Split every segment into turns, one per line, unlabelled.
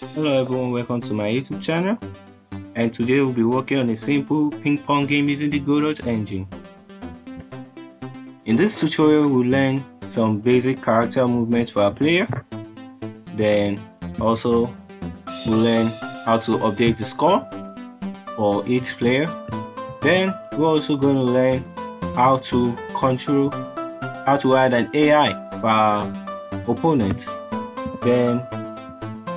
Hello everyone, welcome to my YouTube channel. And today we'll be working on a simple ping pong game using the Godot engine. In this tutorial we'll learn some basic character movements for our player. Then also we'll learn how to update the score for each player. Then we're also going to learn how to control how to add an AI for our opponent. Then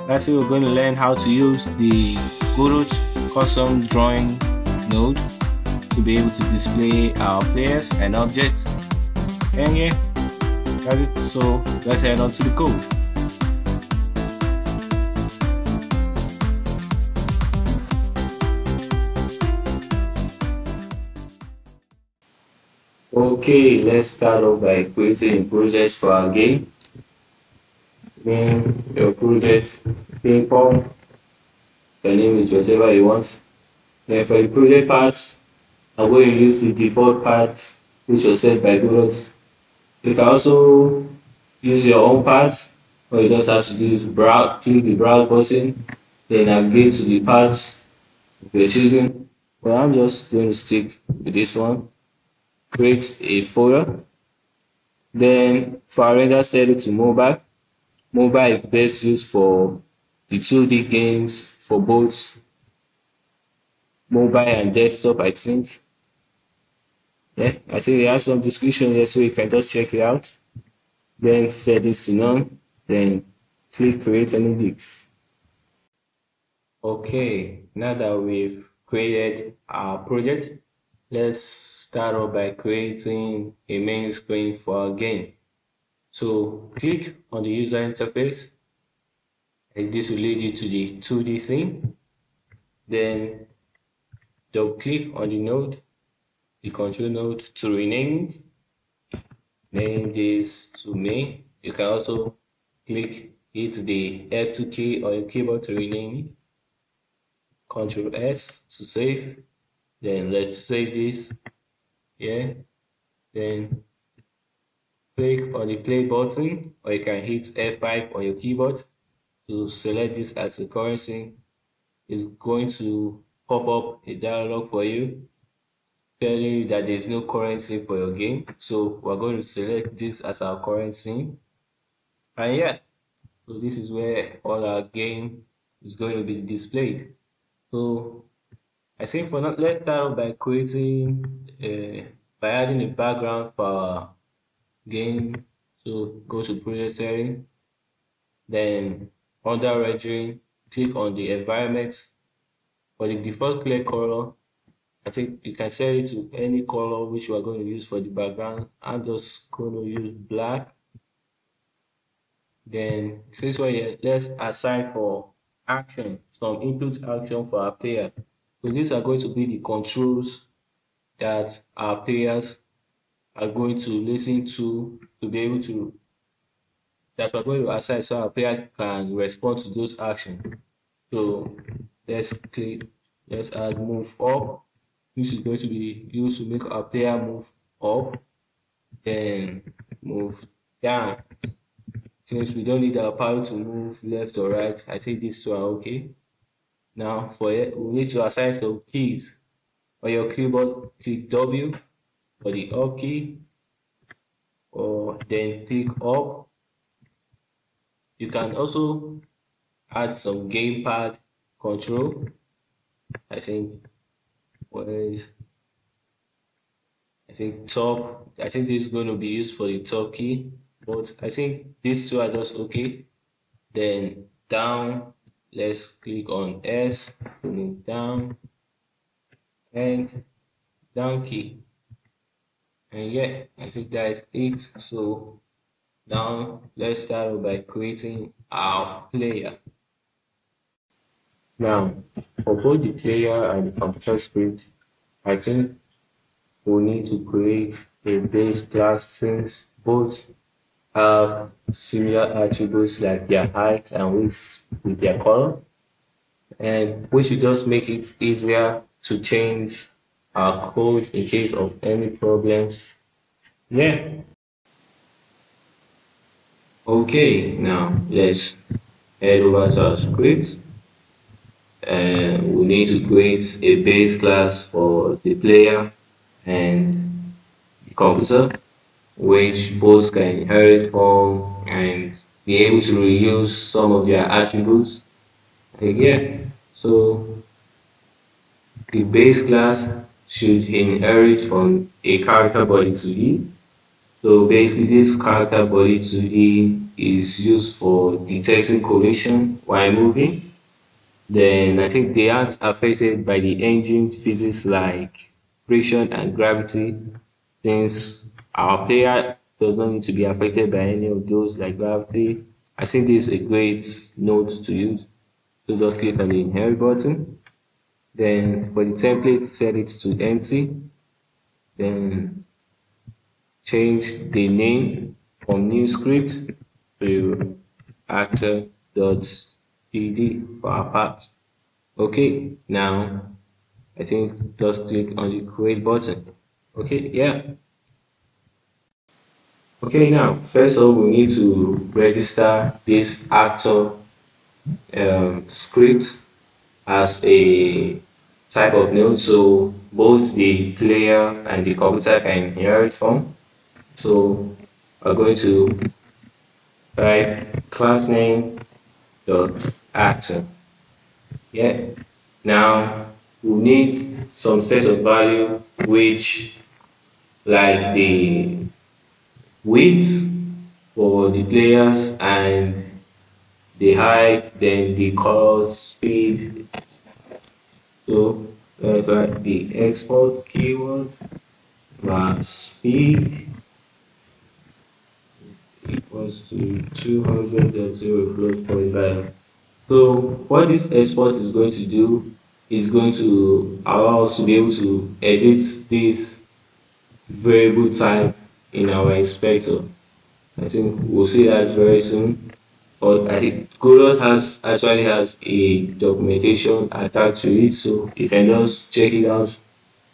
lastly we're going to learn how to use the Godot custom drawing node to be able to display our players and objects. And yeah that's it. So let's head on to the code. Okay let's start off by creating a project for our game name your project ping pong. Your name is whatever you want. Then for the project part i'm going to use the default path which was set by Godot you can also use your own path or you just have to use browse click the browse button then navigate to the paths you're choosing. But i'm just going to stick with this one. Create a folder. Then for our render set it to mobile mobile is best used for the 2D games for both mobile and desktop, I think. Yeah, I think they have some description here so you can just check it out. Then set this to none, then click create and edit. Okay, now that we've created our project, let's start off by creating a main screen for our game. So click on the user interface and this will lead you to the 2D scene. Then double click on the node, the control node to rename it. Name this to main. You can also click hit the F2 key on your keyboard to rename it. Control S to save. Then let's save this. Yeah. Then click on the play button or you can hit F5 on your keyboard to select this as a currency. It's going to pop up a dialog for you telling you that there's no currency for your game. So we're going to select this as our currency. And yeah, so this is where all our game is going to be displayed. So I think for now, let's start by creating, uh, by adding a background for our game so go to project setting then under rendering click on the environment. For the default clear color i think you can set it to any color which you are going to use for the background. I'm just going to use black. Then this way let's assign for action some input action for our player. So these are going to be the controls that our players are going to listen to to be able to that we're going to assign so our player can respond to those actions. So let's click, let's add move up. This is going to be used to make our player move up, then move down. Since we don't need our power to move left or right, I think two are okay. Now for it, we need to assign some keys. On your keyboard, click W for the up key or then click up. You can also add some gamepad control. I think what is i think top i think this is going to be used for the top key but i think these two are just okay then down let's click on s move down and down key and yeah i think that is it. So now let's start by creating our player. Now for both the player and the computer script i think we need to create a base class since both have similar attributes like their height and width with their color. And we should just make it easier to change our code in case of any problems. Yeah. Okay, now let's head over to our script and uh, we need to create a base class for the player and the computer which both can inherit from and be able to reuse some of their attributes again so the base class should inherit from a character body 2d so basically this character body 2d is used for detecting collision while moving then i think they aren't affected by the engine physics like friction and gravity since our player does not need to be affected by any of those like gravity. I think this is a great node to use. So just click on the inherit button. Then for the template, set it to empty. Then change the name from new script to actor.gd for our part. Okay, now I think just click on the create button. Okay, yeah. Okay, now, first of all, we need to register this actor um, script as a type of node so both the player and the computer can inherit from. So we're going to type class name dot actor. Yeah. Now we need some set of value which like the width for the players and the height then the color speed so write the export keyword plus speed equals to 200.0 so what this export is going to do is going to allow us to be able to edit this variable type in our inspector. I think we'll see that very soon. But I Godot has actually has a documentation attached to it, so you can just check it out.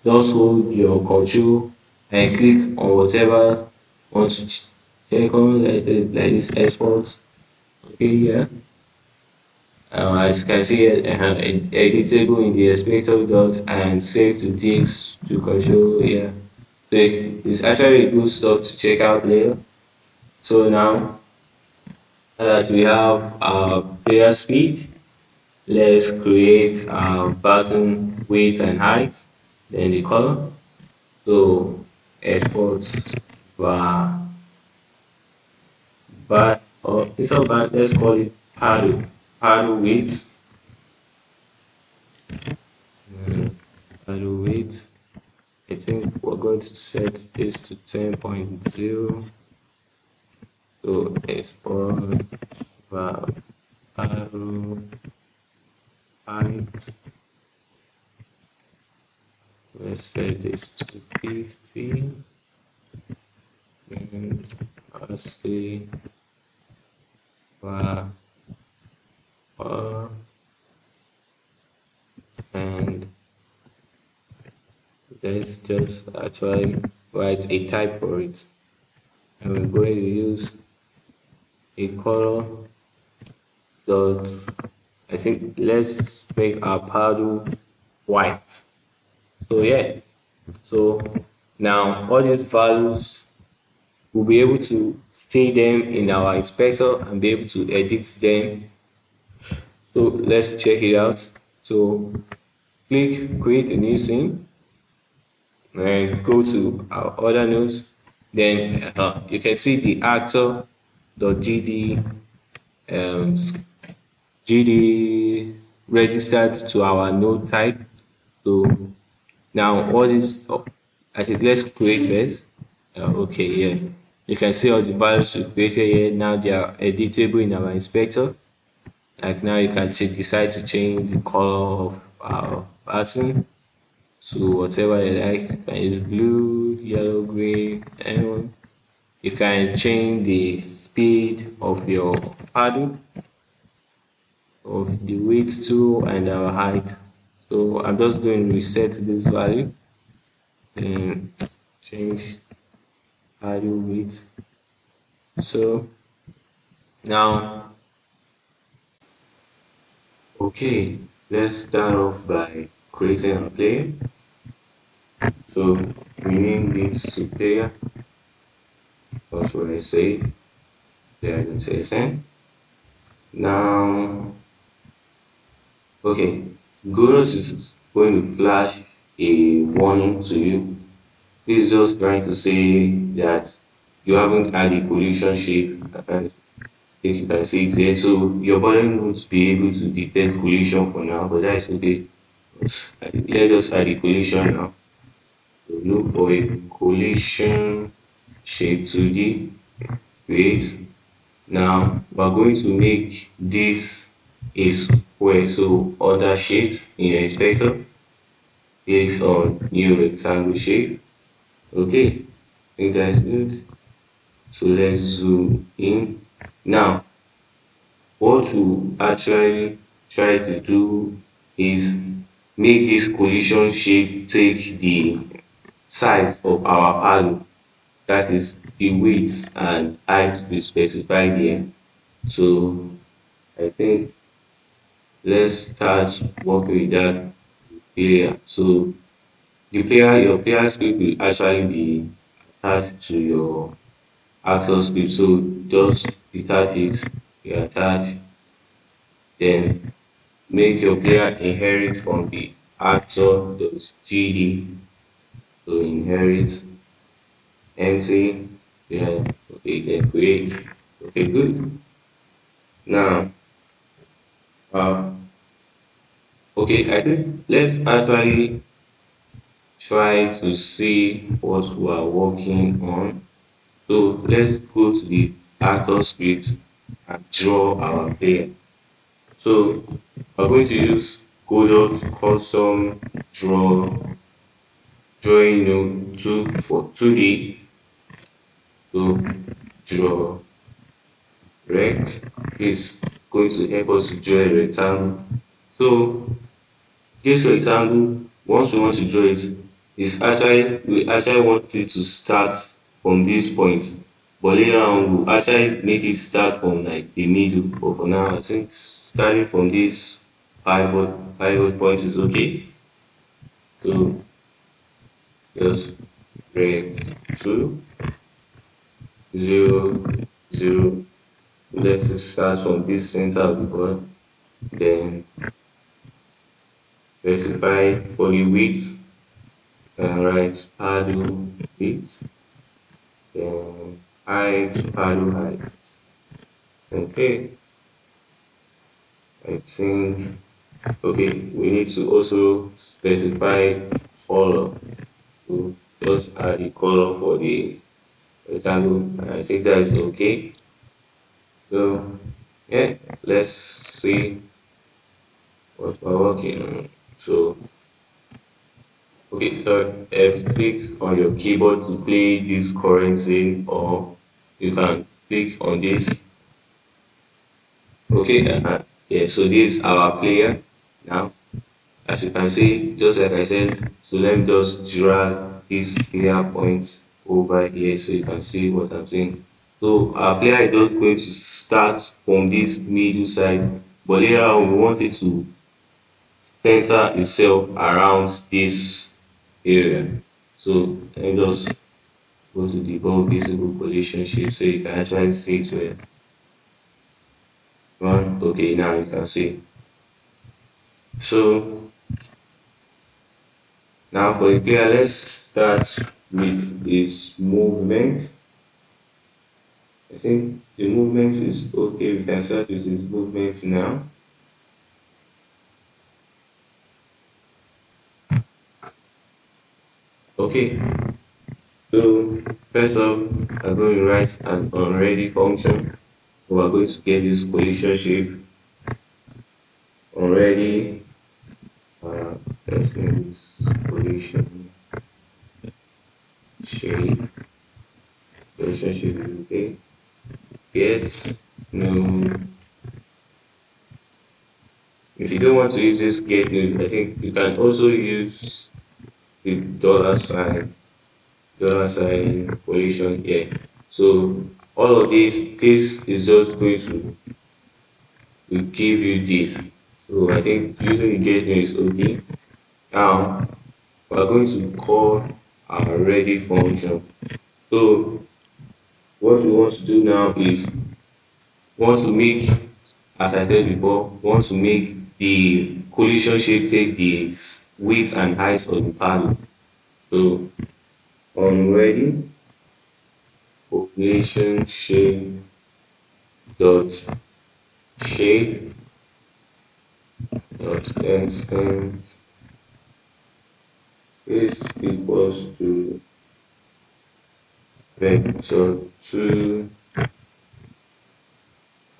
Just hold your control and click on whatever you want to check on, like, like this export. Okay, yeah. Uh, as you can see, uh, editable in the inspector dot and save to disk to control, yeah it's actually a good stuff to check out later. So now that we have our player speed, let's create our button width and height, then the color. So export var, but instead of bar, let's call it paddle, paddle width. Mm, paddle width I think we're going to set this to 10.0 so export arrow height let's set this to 50 and I'll var and let's just actually write a type for it. And we're going to use color dot I think let's make our paddle white. So yeah. So now all these values we'll be able to see them in our inspector and be able to edit them. So let's check it out. So click create a new scene and go to our other nodes then uh, you can see the actor.gd um, gd registered to our node type. So now all this oh, I think let's create this. Uh, okay yeah. You can see all the values we created here. Now they are editable in our inspector. Like now you can decide to change the color of our pattern. So whatever you like can use blue yellow green anyone you can change the speed of your paddle of the width too and our height so i'm just going to reset this value and change paddle width so now Okay, let's start off by creating a player. So we name this player. What should I say? There it is. Now, okay, Godot is going to flash a warning to you. This is just trying to say that you haven't had a collision shape and if you can see it here. So your body won't be able to detect collision for now, but that's okay. Let's just add a collision now. Look for a collision shape 2D. Wait. Now we're going to make this a square. So other shape in your inspector. Click on new rectangle shape. Okay, that's good. So let's zoom in. Now, what we actually try to do is make this collision shape take the size of our paddle. That is the width and height we specified here. So I think let's start working with that player. So the player, your player script will actually be attached to your actor script. So just detach it, you attach, then make your player inherit from the actor.gd. So inherit empty, yeah, okay, then create. Okay, good. Now, uh, okay, I think let's actually try to see what we are working on. So let's go to the actor script and draw our player. So we're going to use Godot custom draw drawing node 2 for 2D. So draw rect is going to help us to draw a rectangle. So this rectangle, once we want to draw it, is actually we actually want it to start from this point. But later on we'll actually make it start from like the middle. But for now i think starting from this pivot pivot point is okay. So just break two zero zero. Let it start from this center of the board then specify for the width and write paddle width then height paddle height. Okay. I think okay we need to also specify color. Just add the color for the I think that is okay. So yeah let's see what we're working on so okay so F6 on your keyboard to play this current scene or you can click on this. Okay uh -huh. yeah so this is our player now. As you can see just like i said so let me just drag these player points over here so you can see what i'm saying. So our player is just going to start from this middle side but later on we want it to center itself around this area. So let just go to the more visible collision shape so you can actually see it one okay now you can see. So now for the player let's start with its movement. I think the movement is okay. We can start with its movement now. Okay. So first off i'm going to write an onReady function. So we're going to get this collision shape onReady uh let's name this collision shape collision shape okay get node if you don't want to use this get node i think you can also use the dollar sign dollar sign collision here. So all of this this is just going to to give you this. So I think using the get name is okay. Now we're going to call our ready function. So what we want to do now is want to make as I said before, want to make the collision shape take the width and height of the paddle. So on ready population shape dot shape dot instance is equals to vector 2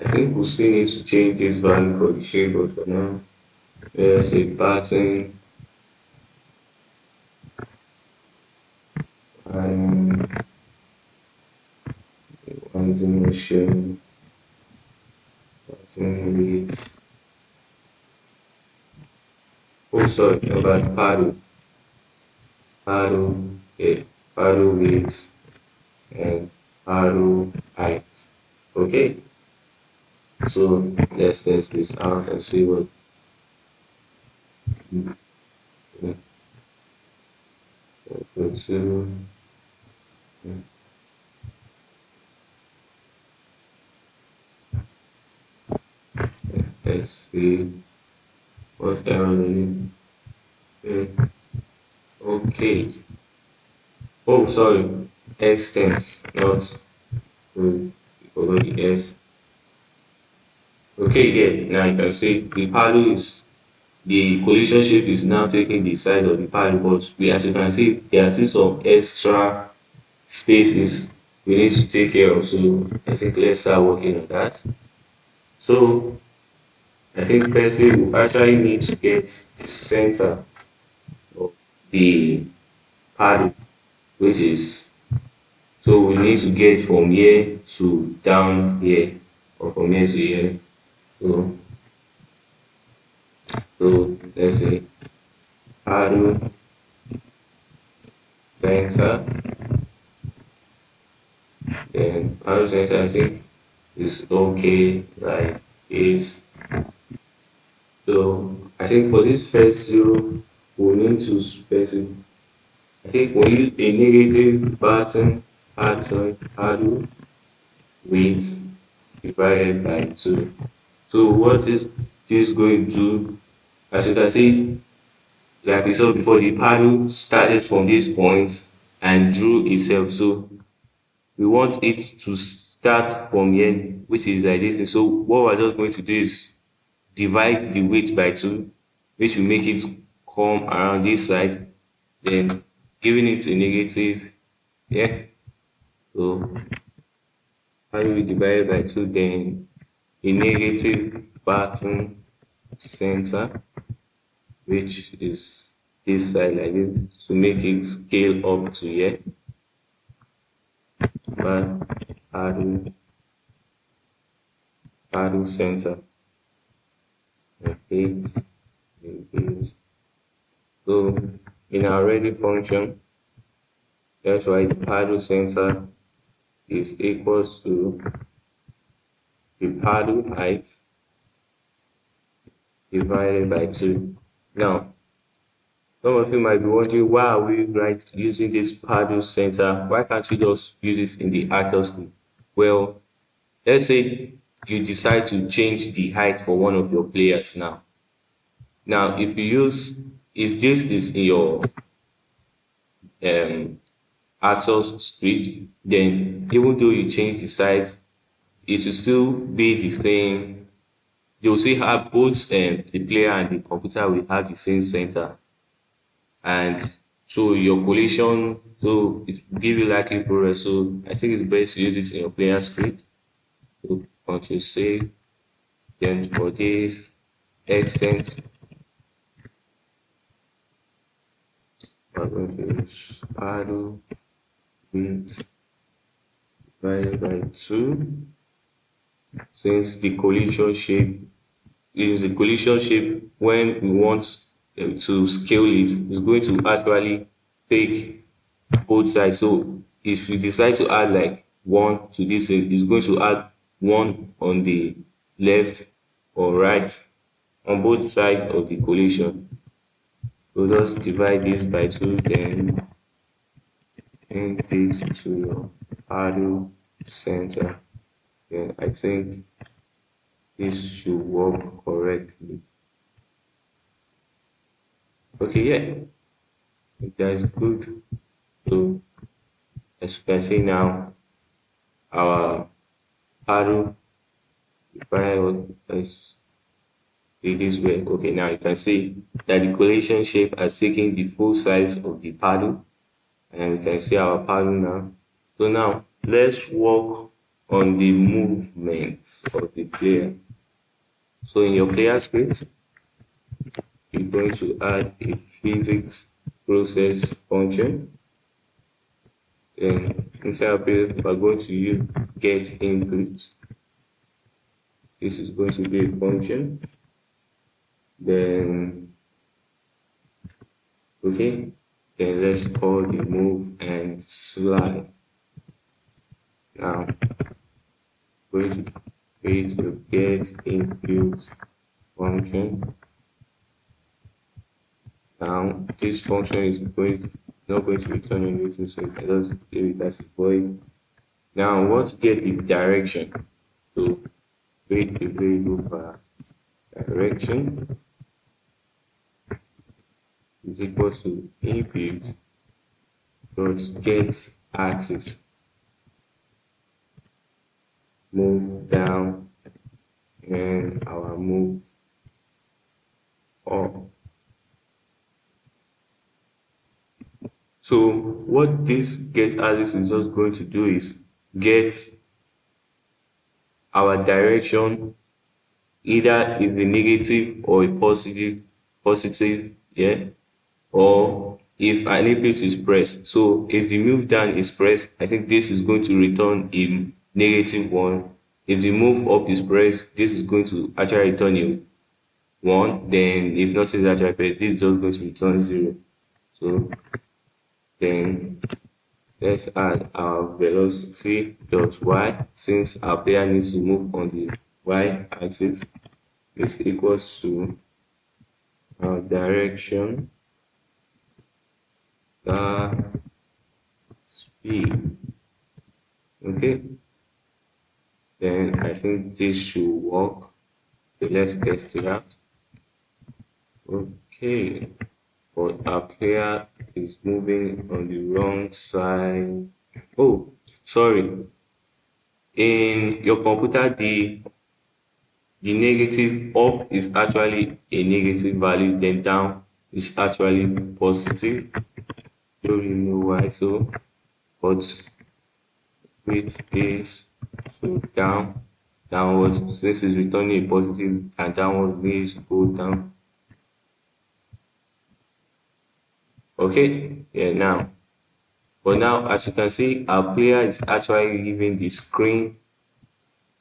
I think we still need to change this value for the shape but for now there's a pattern. And one's motion. Pattern with oh sorry about paddle yeah paddle width and paddle height okay? So let's test this out and see what let's see what's error okay oh sorry. Extents not oh, forgot the s. Okay, yeah, now you can see the paddle is the collision shape is now taking the side of the paddle, but we, as you can see, there are still some extra spaces we need to take care of. So I think let's start working on that. So I think firstly we actually need to get the center the paddle, which is so we need to get from here to down here or from here to here. So, so let's say paddle center then paddle center I think is okay like is so I think for this first zero we need to specify I think we need a negative button add paddle width divided by two. So what is this going to as you can see like we saw before the paddle started from this point and drew itself. So we want it to start from here which is like this. So what we're just going to do is divide the weight by two which will make it come around this side then giving it a negative yeah. So do we divide by two then a negative button center which is this side like this to make it scale up to here but paddle paddle center. Okay so in our ready function that's why the paddle center is equals to the paddle height divided by 2. Now, some of you might be wondering why are we right using this paddle center? Why can't we just use this in the actual school? Well, let's say you decide to change the height for one of your players now. Now, if you use, if this is in your um, actual script, then even though you change the size it will still be the same. You will still have both um, the player and the computer will have the same center. And so your collision, so it will give you likely progress. So I think it's best to use this in your player script. So control save. Then for this extent, Use paddle width divided by 2 since the collision shape is the collision shape when we want uh, to scale it is going to actually take both sides so if you decide to add like one to this it's going to add one on the left or right on both sides of the collision. So just divide this by 2, then link this to paddle center. Then I think this should work correctly. Okay, yeah, that is good. So as you can see now, our paddle require is this way. Okay, now you can see that the collision shape has taken the full size of the paddle, and we can see our paddle now. So now let's work on the movement of the player. So in your player script, you're going to add a physics process function. Then inside of it, we're going to use get input. This is going to be a function. Then okay, then let's call the move and slide. Now going to create get input function now this function is going not going to return anything, so I just leave it as a void. Now what get the direction? to create a variable for direction is equal to input dot get axis move down and our move up. So what this get axis is just going to do is get our direction either is a negative or a positive positive yeah or if an input is pressed so if the move down is pressed i think this is going to return a negative one. If the move up is pressed this is going to actually return a one. Then if nothing is actually pressed this is just going to return zero. So then let's add our velocity dot y. Since our player needs to move on the y axis is equals to our direction the speed okay then i think this should work okay, let's test it out okay but our player is moving on the wrong side. Oh, sorry. In your computer, the the negative up is actually a negative value, then down is actually positive. Really know why so, but with this so down, downwards, this is returning a positive and downward means go down. okay yeah now. But now as you can see our player is actually leaving the screen.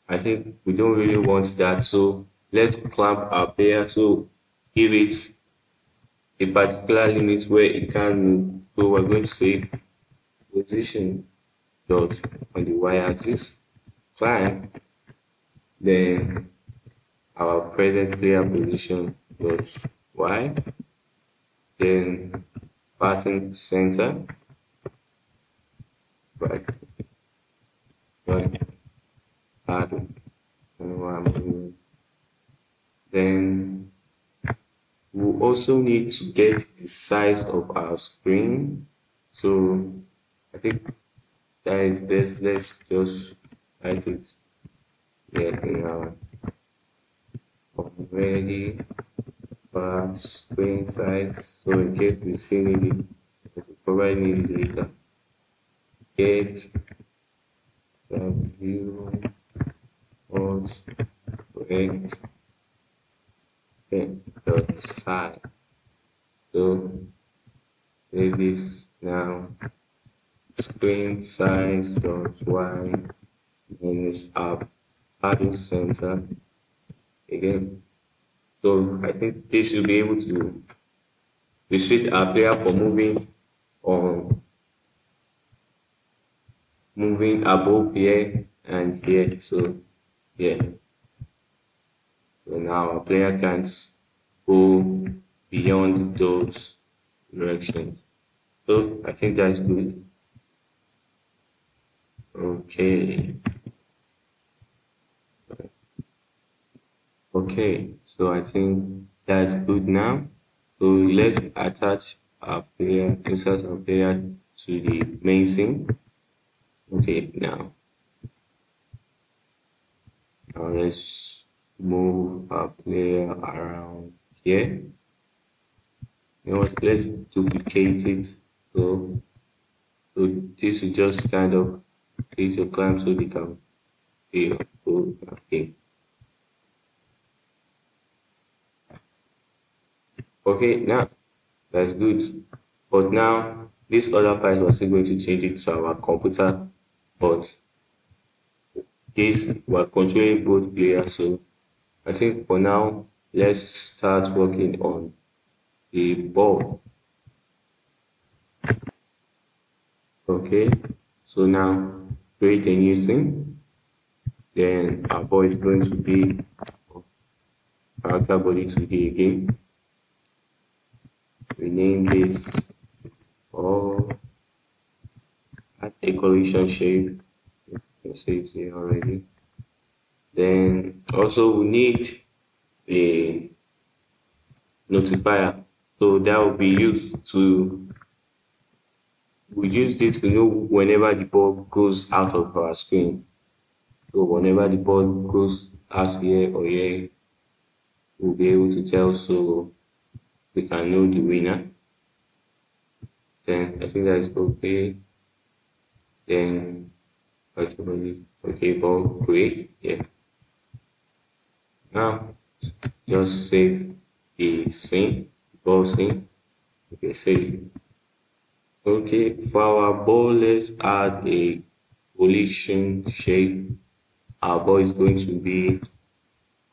I think we don't really want that so let's clamp our player so give it a particular limit where it can move so we're going to say position dot on the y-axis clamp then our present player position dot y then pattern center right right then we also need to get the size of our screen. So i think that is best. Let's just write it here in our already uh, screen size so in case we still need it we provide need it later. Get the view was correct dot size so there is now screen size dot y minus up padding center again so I think this should be able to restrict our player from moving on moving above here and here. So yeah. So now our player can't go beyond those directions. So I think that's good. Okay. Okay, so I think that's good now. So let's attach our player, insert our player to the main scene. Okay, now, now let's move our player around here. You know what, let's duplicate it. So, so this will just kind of create a climb so they can be okay. Okay, now that's good. But now this other part was still going to change it to our computer, but this we're controlling both players. So I think for now, let's start working on the ball. Okay, so now create a new scene. Then our ball is going to be character body 2d again rename this or add a collision shape you can see it here already then also we need a notifier. So that will be used to we use this to know whenever the ball goes out of our screen. So whenever the ball goes out here or here we'll be able to tell so we can know the winner. Then I think that is okay. Then okay ball create yeah now just save the scene ball scene. Okay save. Okay for our ball let's add a collision shape. Our ball is going to be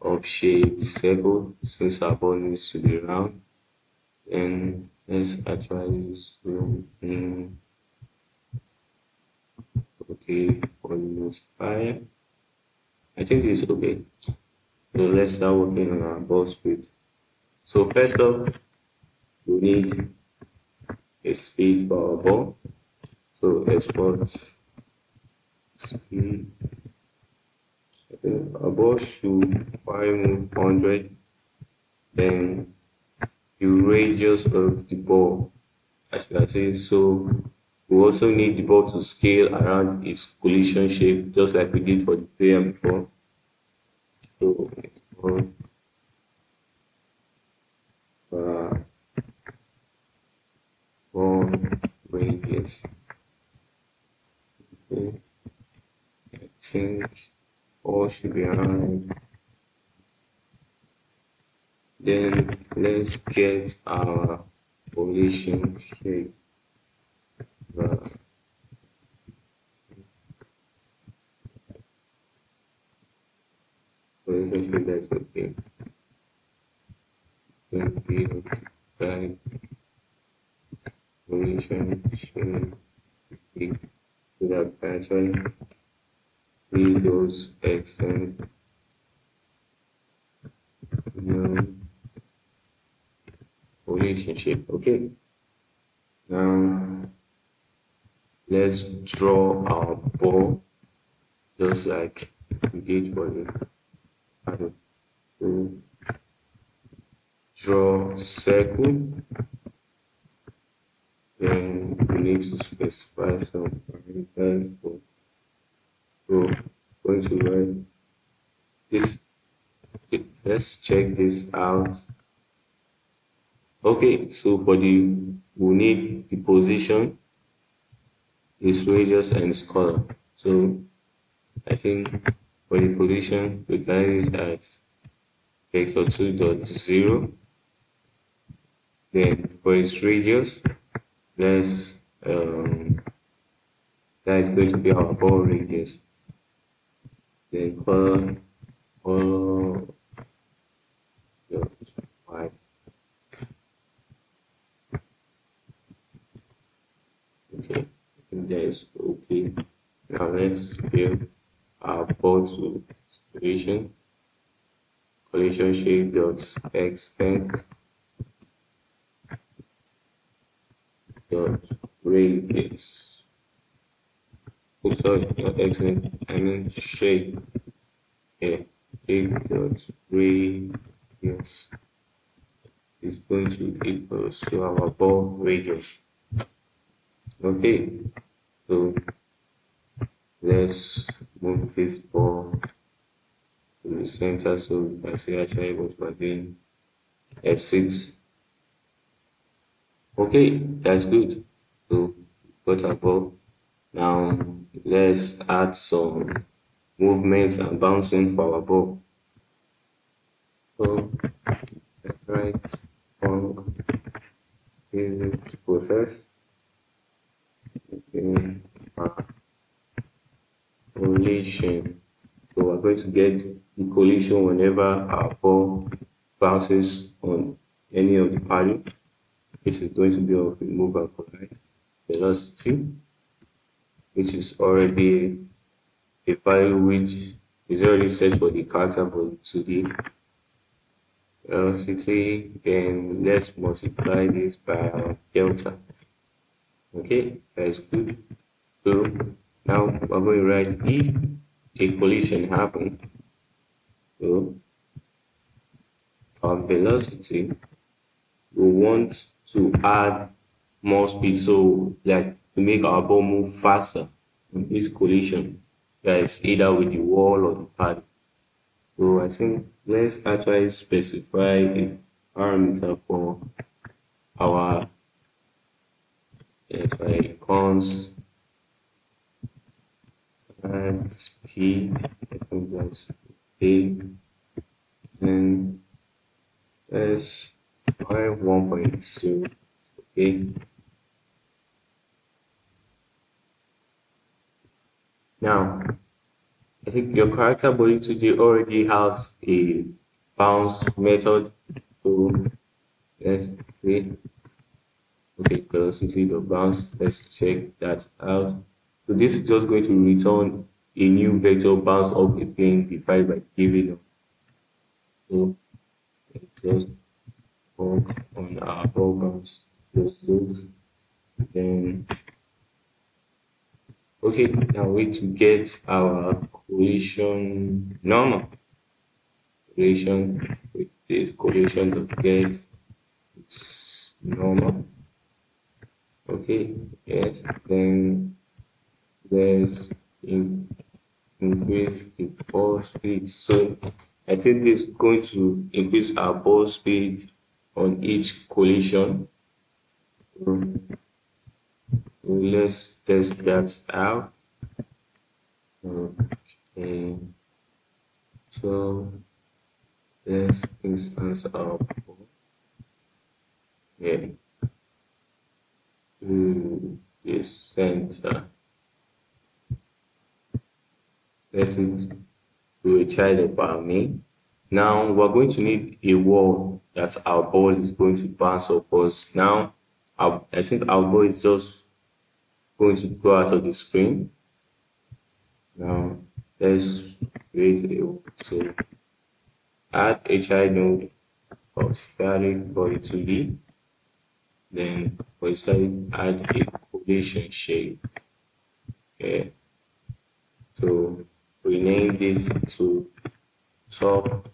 of shape circle since our ball needs to be round. And let's actually zoom in. Okay for the I think this is okay so let's start working on our ball speed. so first off we need a speed for our ball. So export speed. Our ball should 500 then the radius of the ball. As you can see so we also need the ball to scale around its collision shape just like we did for the player before so uh, ball radius okay. I think all should be around then let's get our collision shape. Collision shape that's okay. Then we guide collision shape to that pattern. Read those relationship okay now let's draw our ball just like we did for the Mm. draw circle. Then we need to specify some parameters for so going to write. This let's check this out. Okay, so for the we need the position, its radius and its color. So I think for the position we can use as vector 2.0. Then for its radius, let's um, that is going to be our ball radius. Then color color white okay I think that is okay now let's build our ball to situation collision shape dot extent dot radius. Oh, sorry, not extent, I mean shape. Yeah, shape dot radius is going to equal to our ball radius. Okay, so let's move this ball to the center so we can see actually what we're doing. F6. Okay, that's good. So got our ball. Now let's add some movements and bouncing for our ball. So right on physics process. Okay, uh, collision. So we're going to get the collision whenever our ball bounces on any of the padding. This is going to be of remove and collide velocity, which is already a value which is already set for the character body 2D. Velocity, then let's multiply this by delta. Okay, that's good. So now we're going to write if a collision happened, so our velocity we want to add more speed. So like to make our ball move faster in this collision that is either with the wall or the pad. So i think let's actually specify a parameter for our yes, icons and speed think that's big and let's try 1.2 okay now I think your character body 2D already has a bounce method so let's see okay velocity the bounce let's check that out so this is just going to return a new vector bounce of a plane divided by giving so let's just work on our programs. Just those then okay now we to get our collision normal. Collision with this collision to get it's normal. Okay yes then let's in, increase the ball speed so i think this is going to increase our ball speed on each collision. let's test that out. Okay, so let's instance our yeah to the center. It to a child about me. Now we're going to need a wall that our ball is going to bounce off us. Now I think our ball is just going to go out of the screen. Now let's a so add a child node of static body 2D. Then for side add a collision shape. Okay. So rename this to top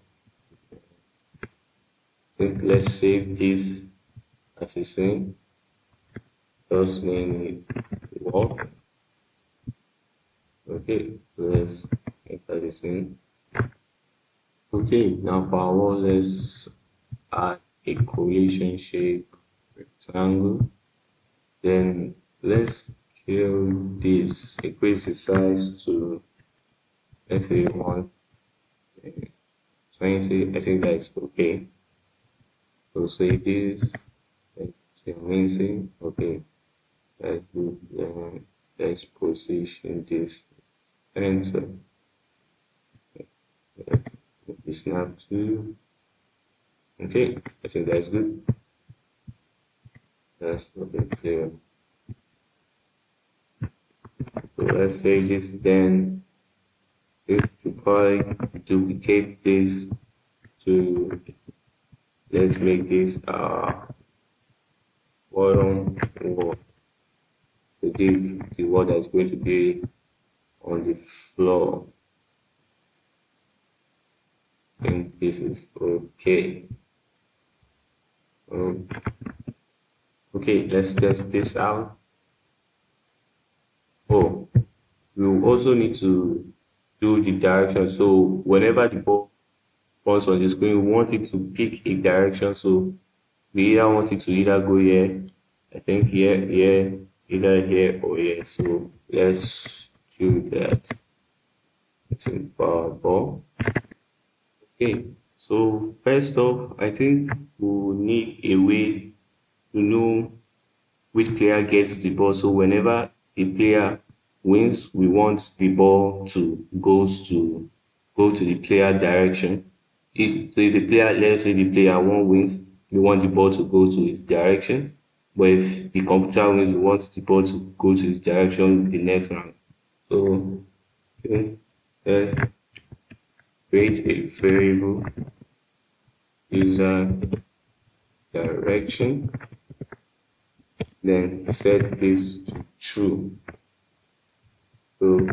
let's save this as a scene. First name is walk. Okay, let's enter the scene. Okay, now for our wall, let's add a collision shape rectangle. Then let's scale this, increase the size to let's say 120. I think that's okay. So say this amazing. Okay, let's do uh, let's position this enter. The snap to okay, I think that's good. That's okay clear. So let's say this then to probably duplicate this to let's make this uh bottom wall so this the wall that's going to be on the floor. I think this is okay. Um, okay let's test this out. Oh we will also need to do the direction. So whenever the ball falls on the screen we want it to pick a direction so we either want it to either go here i think here here either here or here. So let's do that. It's power ball. Okay so first off i think we need a way to know which player gets the ball. So whenever a player wins we want the ball to goes to go to the player direction. If so if the player let's say the player one wins we want the ball to go to his direction. But if the computer wins we want the ball to go to his direction the next round. So okay let's create a variable user direction then set this to true so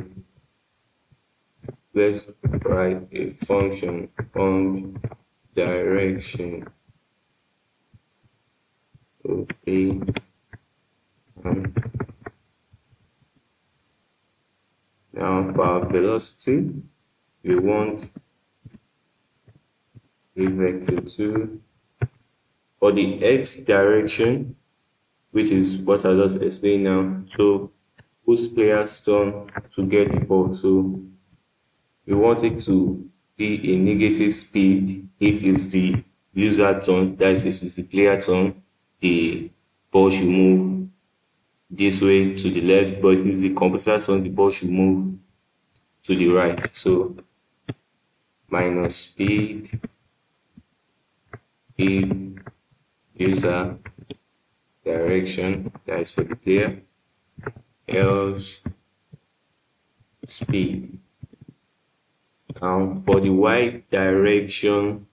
let's write a function on direction okay um, now for velocity we want a vector 2 for the x direction which is what i just explained now. So whose player's turn to get the ball. So we want it to be a negative speed. If it's the user turn, that is if it's the player turn, the ball should move this way to the left, but if it's the computer turn, the ball should move to the right. So minus speed. If user direction, that is for the player, else speed um, for the y direction,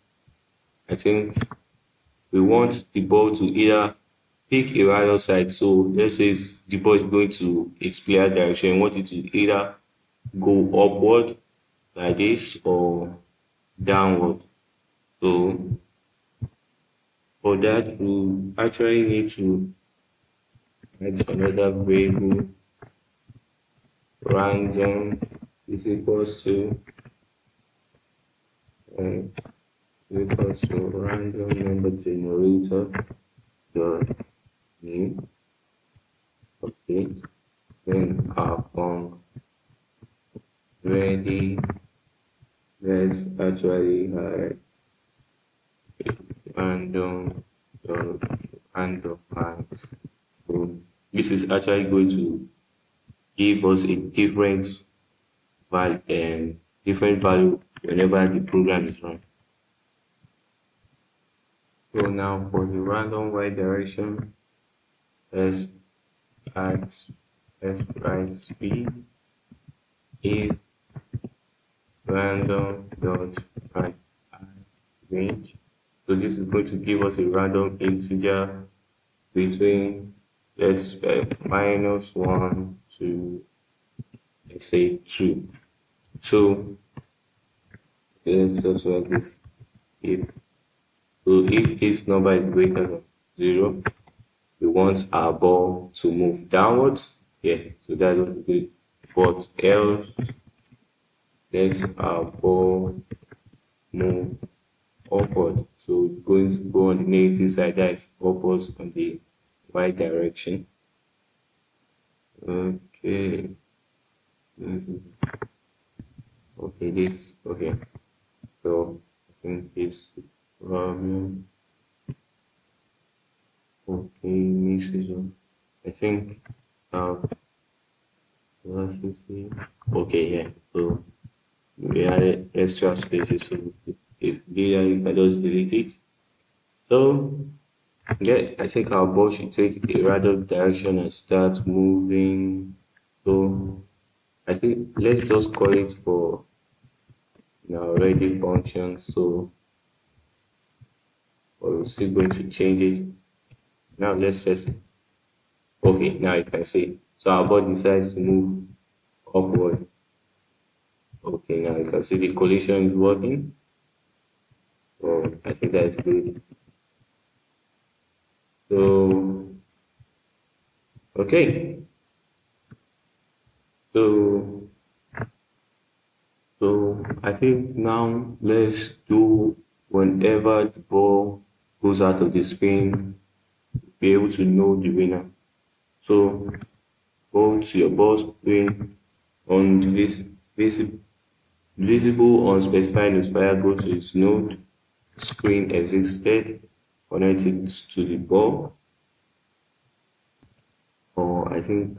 I think we want the ball to either pick a random side. So let's say the ball is going to its player direction. We want it to either go upward like this or downward. So for that, we actually need to add another variable random is equals to and equals to random number generator dot new. Okay then upon ready. Let's actually have random dot random so this is actually going to give us a different value um, and different value whenever the program is run. So now for the random y direction, let's add let's write speed if random dot right range. So this is going to give us a random integer between let's minus one 2, let's say two. So let's also like this. If so if this number is greater than zero we want our ball to move downwards. Yeah so what we do. But else let our ball move upward. So going to go on the negative side that is upwards on the y direction. Okay. Okay this okay. So I think this volume okay mixes I think uh okay yeah so we added extra spaces so if you can just delete it. So yeah I think our ball should take a random direction and start moving so I think let's just call it for now ready function so we're still going to change it. Now let's just okay, now you can see. So our ball decides to move upward. Okay, now you can see the collision is working. So I think that's good. So okay. So so I think now let's do whenever the ball goes out of the screen, be able to know the winner. So go to your ball screen on this visible visible on specified notifier, go to its node, screen exited, connect it to the ball. Or I think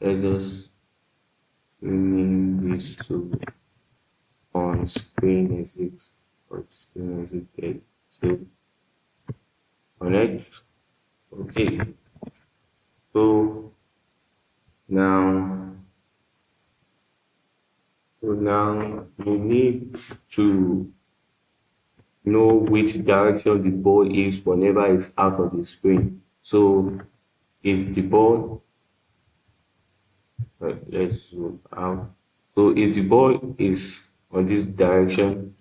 let us rename this to on screen exist or screen exited. So connect. Okay. So now so now we need to know which direction the ball is whenever it's out of the screen. So if the ball, let's zoom out. So if the ball is on this direction,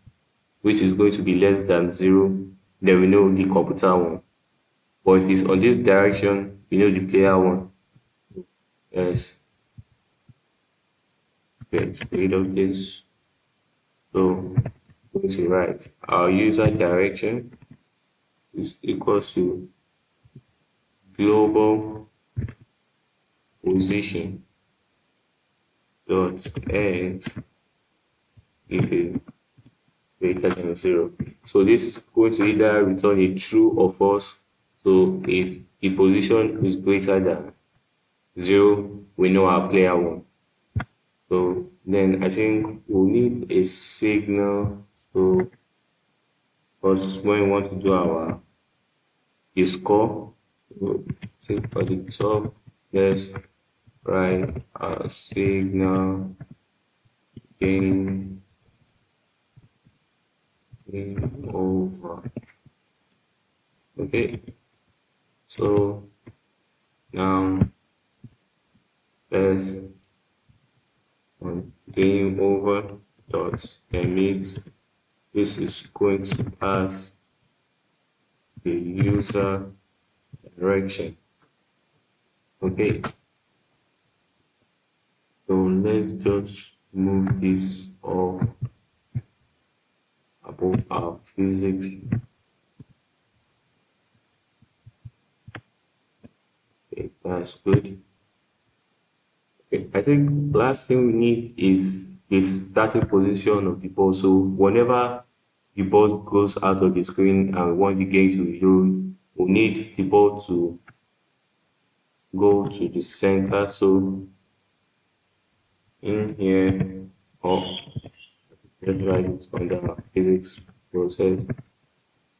which is going to be less than zero, then we know the computer won. But if it's on this direction, we know the player won. Yes get rid of this. So to write our user direction is equals to global position dot x if it greater than zero. So this is going to either return a true or false. So if the position is greater than zero, we know our player won. So then I think we'll need a signal. So because when we want to do our the score, we'll say for the top, let's write a signal game game over. Okay. So now let's game over dot emit this is going to pass the user direction. Okay. So let's just move this off above our physics. Okay that's good. Okay I think last thing we need is the starting position of the ball. So whenever the ball goes out of the screen and we want the game to reload, we need the ball to go to the center. So in here, oh, let's write it the physics process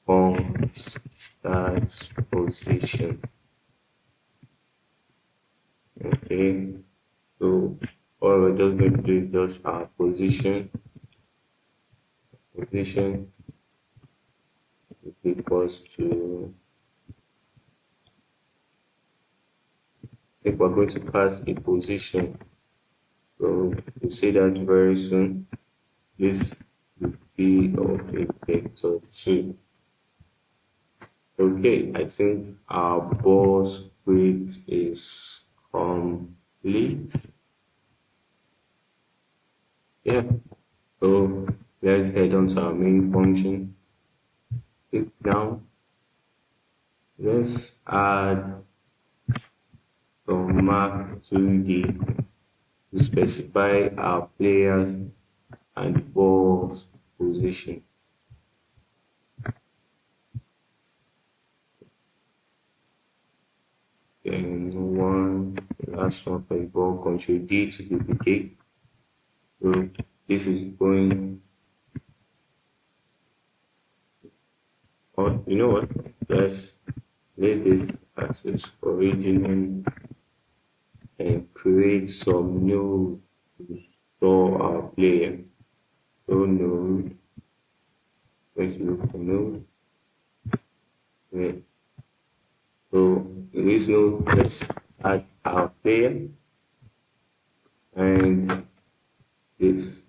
on start position. Okay. So all we're just going to do is just our position, position equals to, I think we're going to pass a position. So we'll see that very soon. This will be of a vector 2. Okay, I think our ball script is complete. Yeah, so let's head on to our main function. Click down. Let's add some mark to the to specify our players and ball's position. Then one last one for the ball control D to duplicate. So this is going or you know what? Let's let this as its original and create some new to store our player. So node, let's look for node. Yeah. So in this node, let's add our player and this.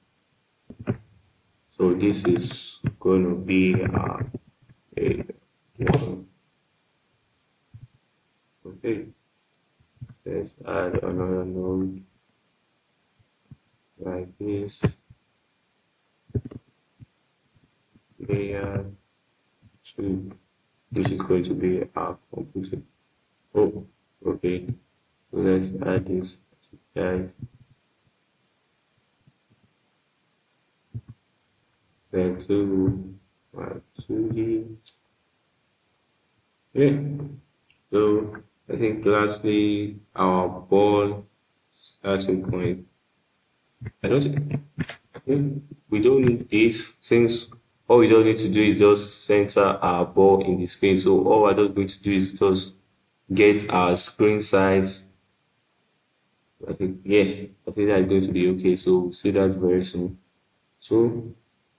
So this is going to be our a. Okay. Let's add another node like this. Layer two. This is going to be our computer. Oh, okay. So let's add this guide. Then to uh, 2D. Yeah. So I think lastly our ball starting point. I don't think we don't need this since all we don't need to do is just center our ball in the screen. So all we're just going to do is just get our screen size. I think yeah, I think that's going to be okay. So we'll see that very soon. So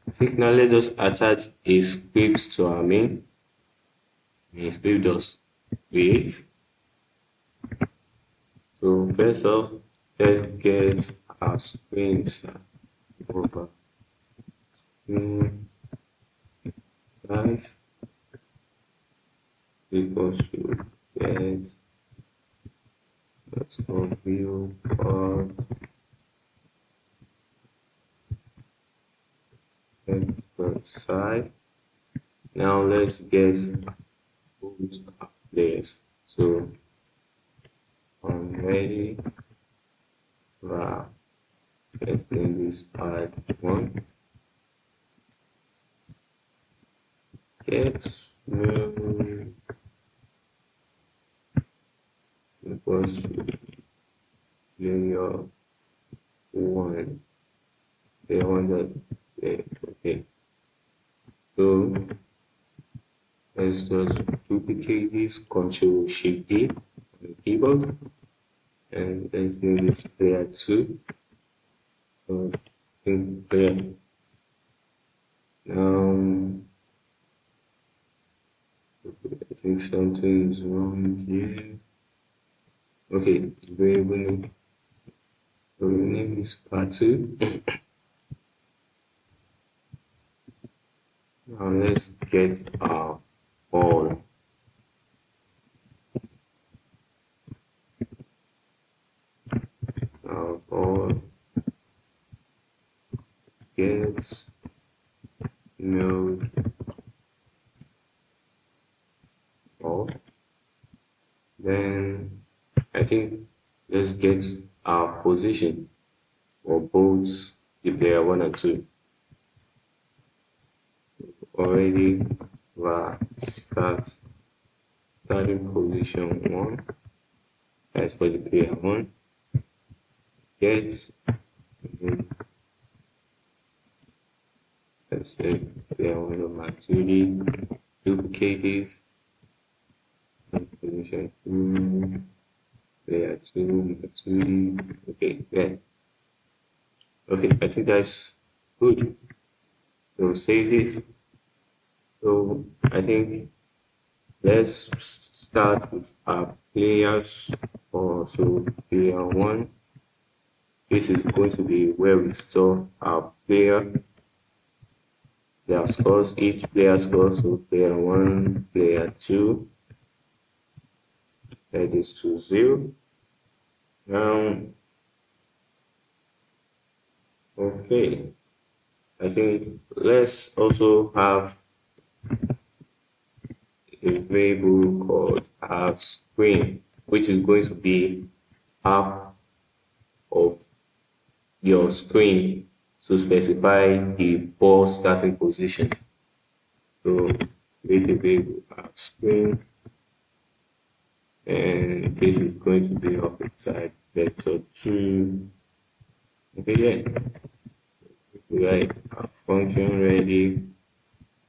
Think let us attach a script to our main. The script does create. So first off, let's get our screen over. Mm size equals to get let's go view part size now let's get who's players so I'm ready wow let's name this part one. Get new equals layer one. Layer one that okay so let's just duplicate this control shift D on the keyboard and let's do this player two so player now I think something is wrong here. Okay, variable name. So name is part two. now let's get our ball. Our ball gets node then I think let's get our position for both the player one and two. Already we start starting position one. That's for the player one. Get let's say player one of my 2D duplicate this position two, layer two, two, okay, there. Okay, I think that's good. So save this. So I think let's start with our players or so player one. This is going to be where we store our player. Their scores, each player scores, so player one, player two, that is to 0. Now, okay, I think let's also have a variable called half screen, which is going to be half of your screen to specify the ball starting position. So create a variable half screen and this is going to be of its type vector 2 okay yeah. Right our function ready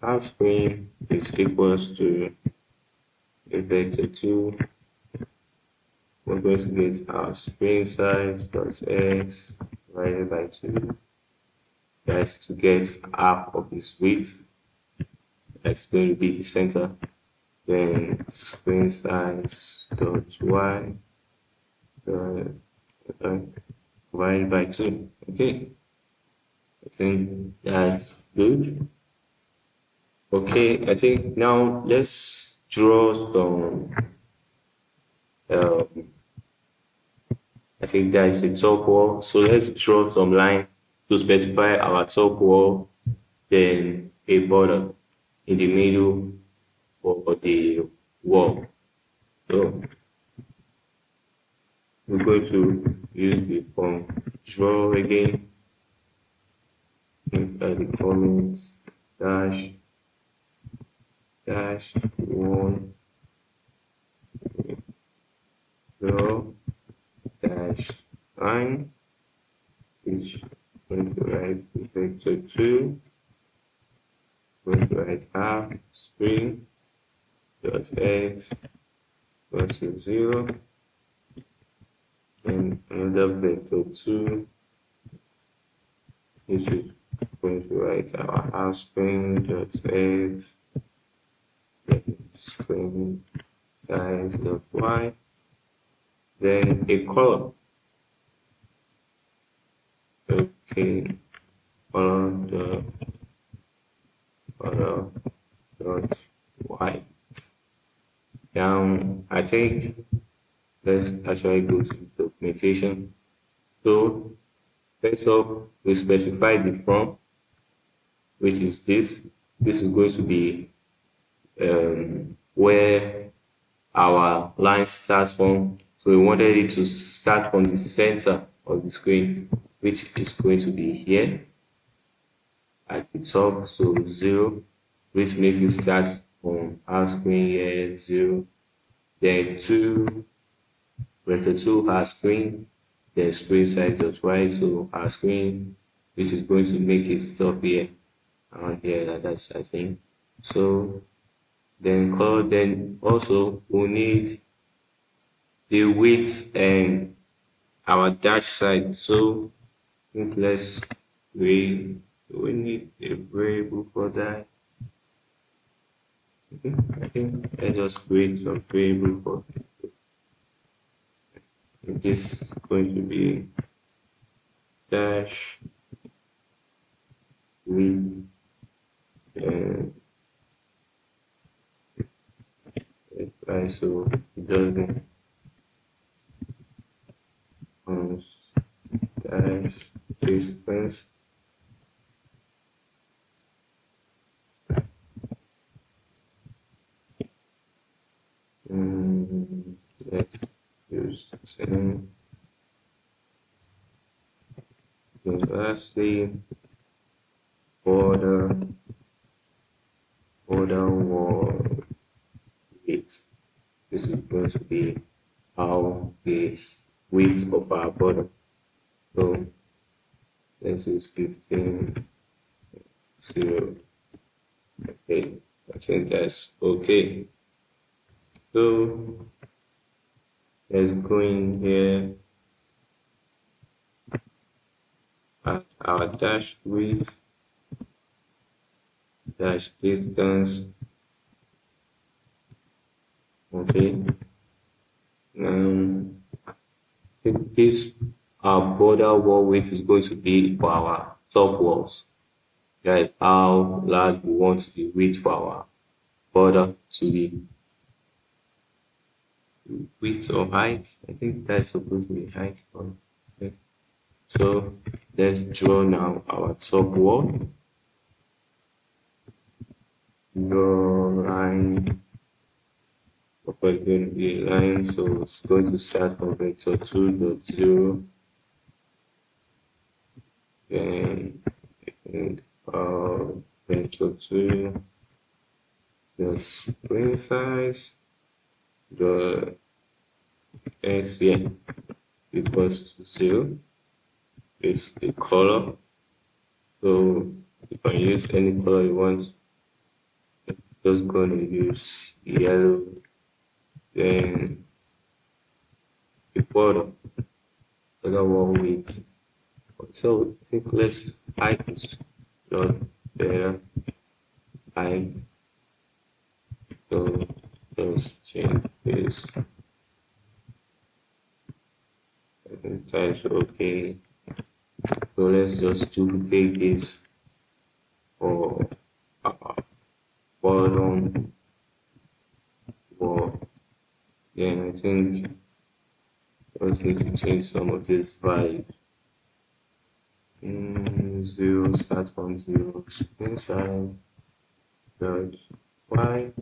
half screen is equals to vector 2 we're going to get our screen size dot x divided by 2 that's to get half of this width. That's going to be the center. Then screen size dot y divided by 2 okay. I think that's good okay I think now let's draw some um, I think that is a top wall. So let's draw some line to specify our top wall then a border in the middle of the wall. So we're going to use the form draw again. Enter the comments dash dash one draw dash line which going to write vector 2 going to write half screen dot x to 0 and another vector 2 this is going to write our half screen dot x screen size of y then a color okay color dot color dot white. Now i think let's actually go to documentation. So first up we specify the form which is this. This is going to be um, where our line starts from. So we wanted it to start from the center of the screen which is going to be here at the top. So zero which makes it start from our screen here zero then two vector two our screen then screen size dot y. So our screen which is going to make it stop here around here that's i think. So then color then also we need the width and our dash side. So I think let's we we need a variable for that okay I think let's just create some variable for this is going to be dash width and right so it doesn't distance mm, let's use same. Lastly border. Border wall this is going to be how this width of our border so this is 15 0 okay I think that's okay. So let's go in here. At our dash width dash distance okay um this our border wall width is going to be for our top walls. That is how large we want the width for our border to be. Width or height, I think that's supposed to be height. Okay. So let's draw now our top wall. Draw line To be a line, so it's going to start from vector 2 dot 0 then and uh, vector 2 the screen size the x here equals to 0 is the color so you can use any color you want just going to use yellow then the border other one with so let's is not there height so just change this. I think that's okay. So let's just duplicate this for uh, bottom for then I think I just need to change some of this values. Mm, zero start from zero. Size dot y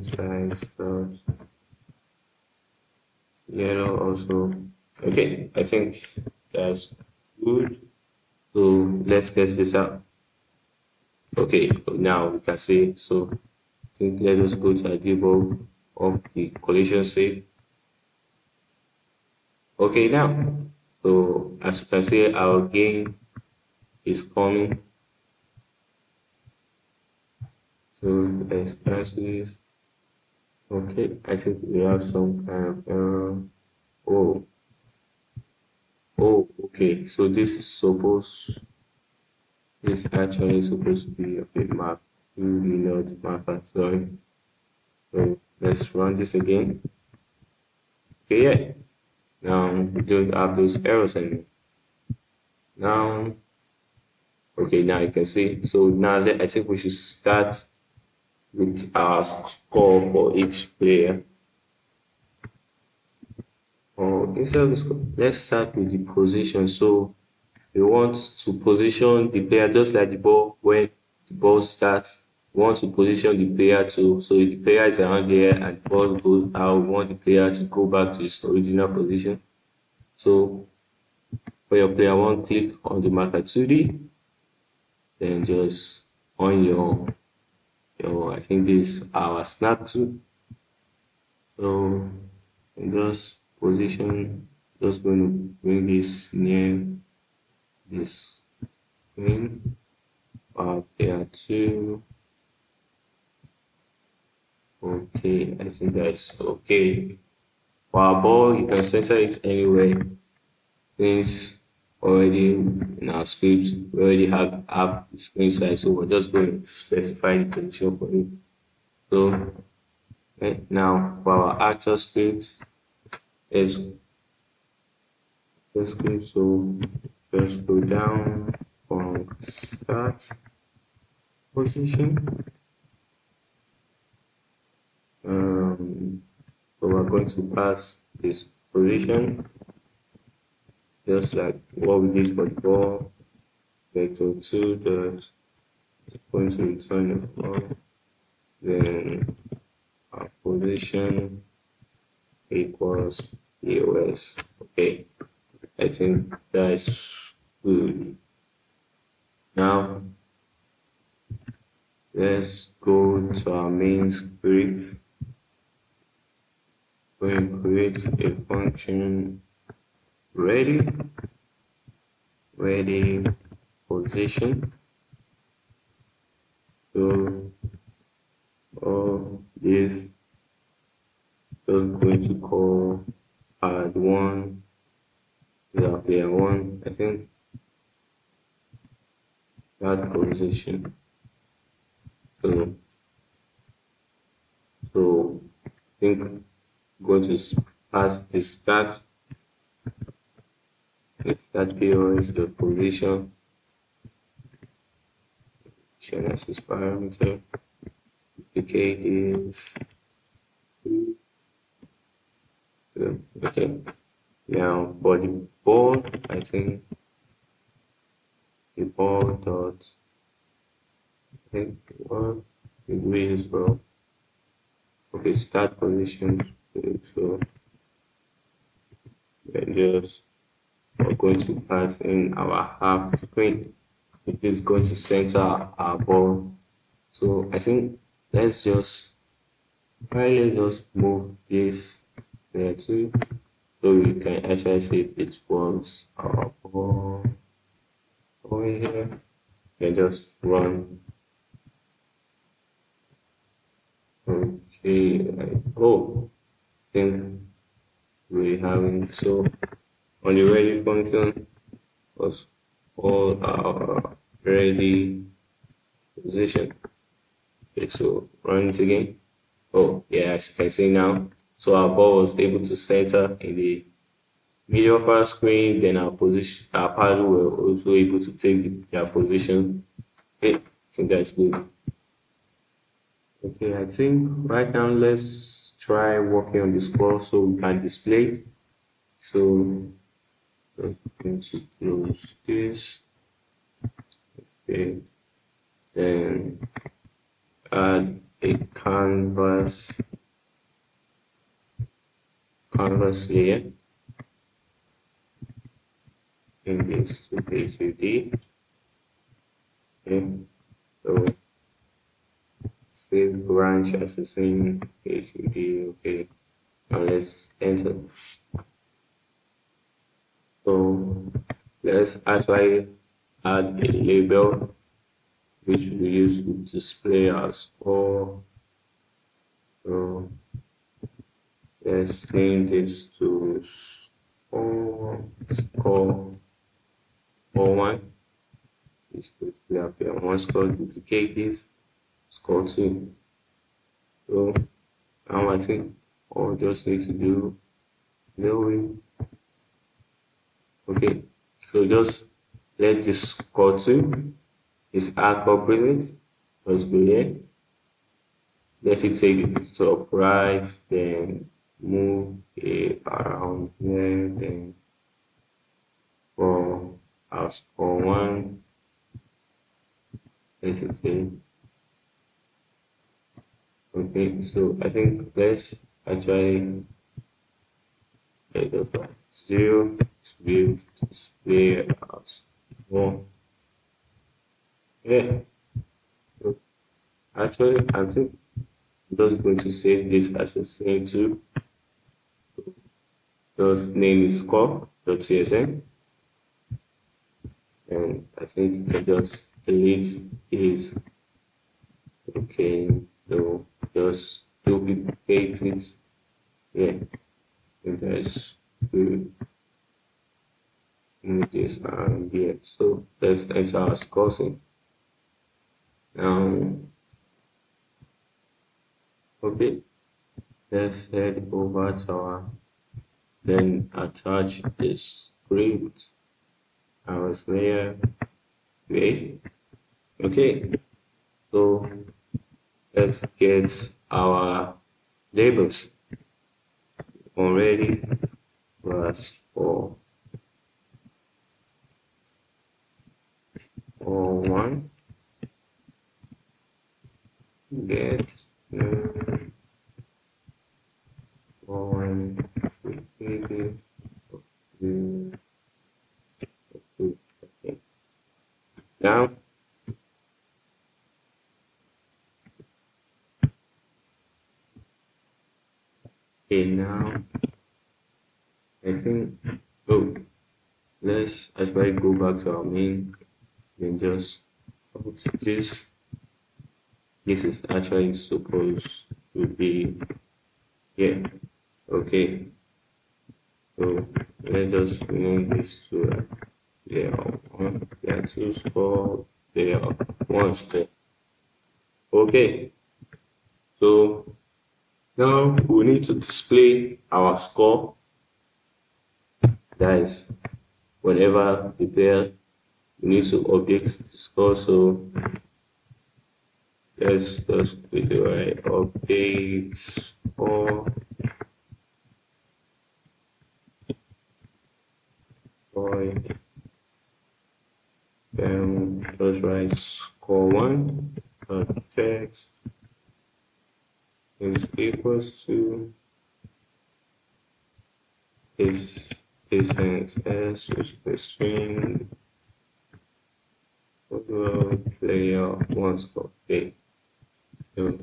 size dot yellow also. Okay I think that's good. So let's test this out okay now we can see so let us go to the debug of the collision save okay now so as you can see our gain is coming. So this okay i think we have some kind of error oh oh okay so this is supposed this actually supposed to be a bit map. Really not marker sorry. So let's run this again. Okay yeah. Now we don't have those errors anymore. Now okay now you can see. So now i think we should start with our score for each player. Or oh, instead of this let's start with the position. So we want to position the player just like the ball when the ball starts. We want to position the player to so if the player is around here and the ball goes out we want the player to go back to his original position. So for your player one click on the marker 2d then just on your your I think this our snap tool so just position just going to bring this near this screen up there are two. okay I think that's okay. For our ball you can center it anywhere since already in our script we already have the screen size so we're just going to specify the position for it. So okay, now for our actor script is script so just go down from start position. Um so we're going to pass this position. Just like what we did for the ball vector 2 dot going to return the ball. Then our position equals EOS okay I think that's good now let's go to our main script. We create a function ready ready position. So all this just going to call add one yeah player one i think that position so i think going to pass the start. That PO is the position genesis parameter. Duplicate is okay. Now the ball I think ball dot I think what degree as well okay start position so and just we're going to pass in our half screen. It is going to center our ball. So i think let's just finally just move this there too so we can actually see it works our ball over here and just run okay oh I think we're having so on the ready function was all our ready position. Okay, so run it again. Oh, yeah, as you can see now. So our ball was able to center in the middle of our screen. Then our position, our paddle were also able to take their position. Okay, think that's good. Okay, I think right now let's try working on the score so we can display it. So let's going to close this. Okay, then add a canvas canvas layer in this to page okay so save branch as the same page okay now let's enter. So let's actually add a label which we use to display our score. So let's name this to score score one. This could up here. One score duplicate this. Score two. So now I think all just need to do zero okay so just let this score two. Is arc opposite let's go here. Let it take it to upright then move it around here then for our score one. Let it say okay so i think let's actually let us zero to be to display as one yeah. Actually i think i'm just going to save this as a scene too. Just name is score.csn and I think can just delete this okay so just duplicate it yeah and that's good. This and yeah so let's enter our score now okay let's head over to our then attach the script our layer way okay. So let's get our labels. Already plus four. Or one. Get um, one Okay. Now, okay, now I think, oh, let's actually go back to our main and just this. This is actually supposed to be here. Okay. So let us just move this to layer one, layer two score, are one score. Okay. So now we need to display our score. That is, whenever the player we need to update the score. So let's just click the right update score. void then just write score one uh, text. Is equals to this is s which is string player one score okay so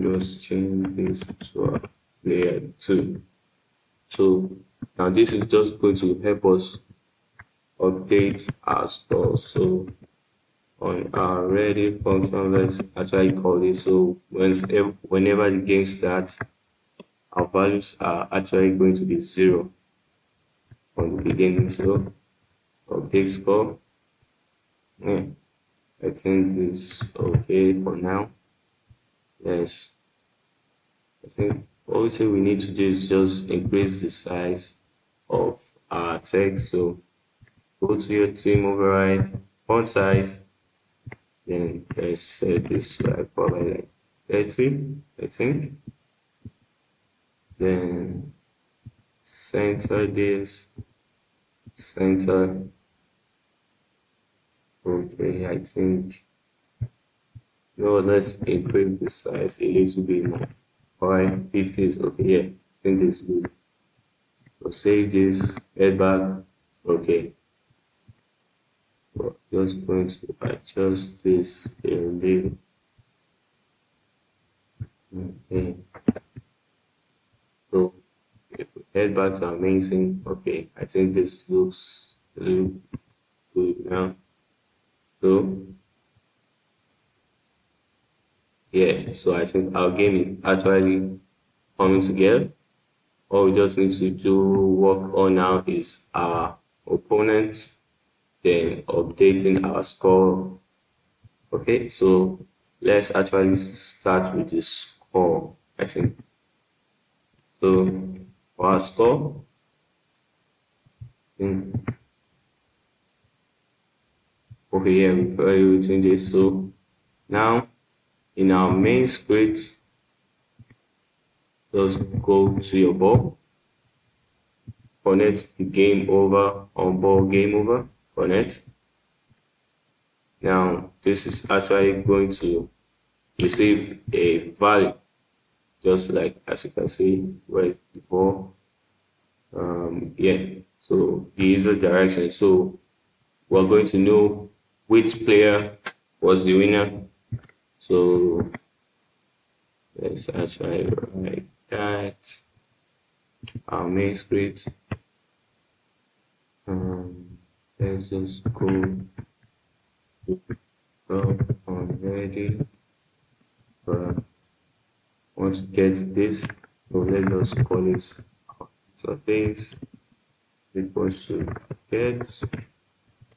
just change this to a player two. So now this is just going to help us update our store. So on our ready function, let's actually call it. So whenever, whenever the game starts, our values are actually going to be zero from the beginning. So update score. Yeah, I think it's okay for now. Yes, I think all we need to do is just increase the size of our text. So go to your theme override, font size, then let's set this like probably like 30, I think. Then center this, center. Okay, I think. No, let's increase the size a little bit more. Alright, 50 is okay. Yeah, think this is good. So save this, head back. Okay. just going to adjust this a little. Okay. So if we head back to amazing, okay, I think this looks a little good now. So yeah, so I think our game is actually coming together. All we just need to do work on now is our opponent, then updating our score. Okay, so let's actually start with the score, I think. So for our score, okay, yeah, we're probably this. So now in our main script, just go to your ball, connect the game over on ball game over, connect. Now this is actually going to receive a value, just like as you can see the ball. Um, yeah, so the user direction. So we're going to know which player was the winner so let's actually write that our main script. Um, let's just go up on ready. But once you get this, so let us call it interface equals to get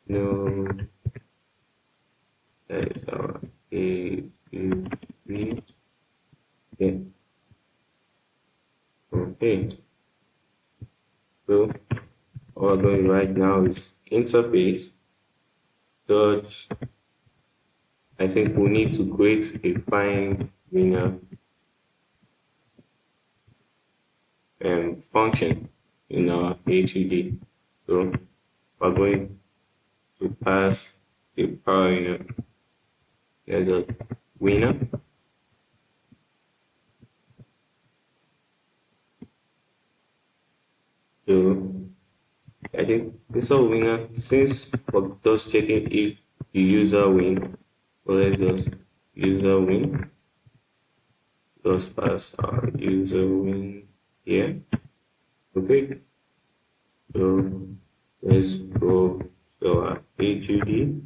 node that is our a A. Okay. So all we're doing right now is interface dot I think we need to create a find winner um, function in our HUD. So we're going to pass the power. The winner so I think this is winner since for just checking if the user win so let's just user win just pass our user win here. Okay. So let's go to our HUD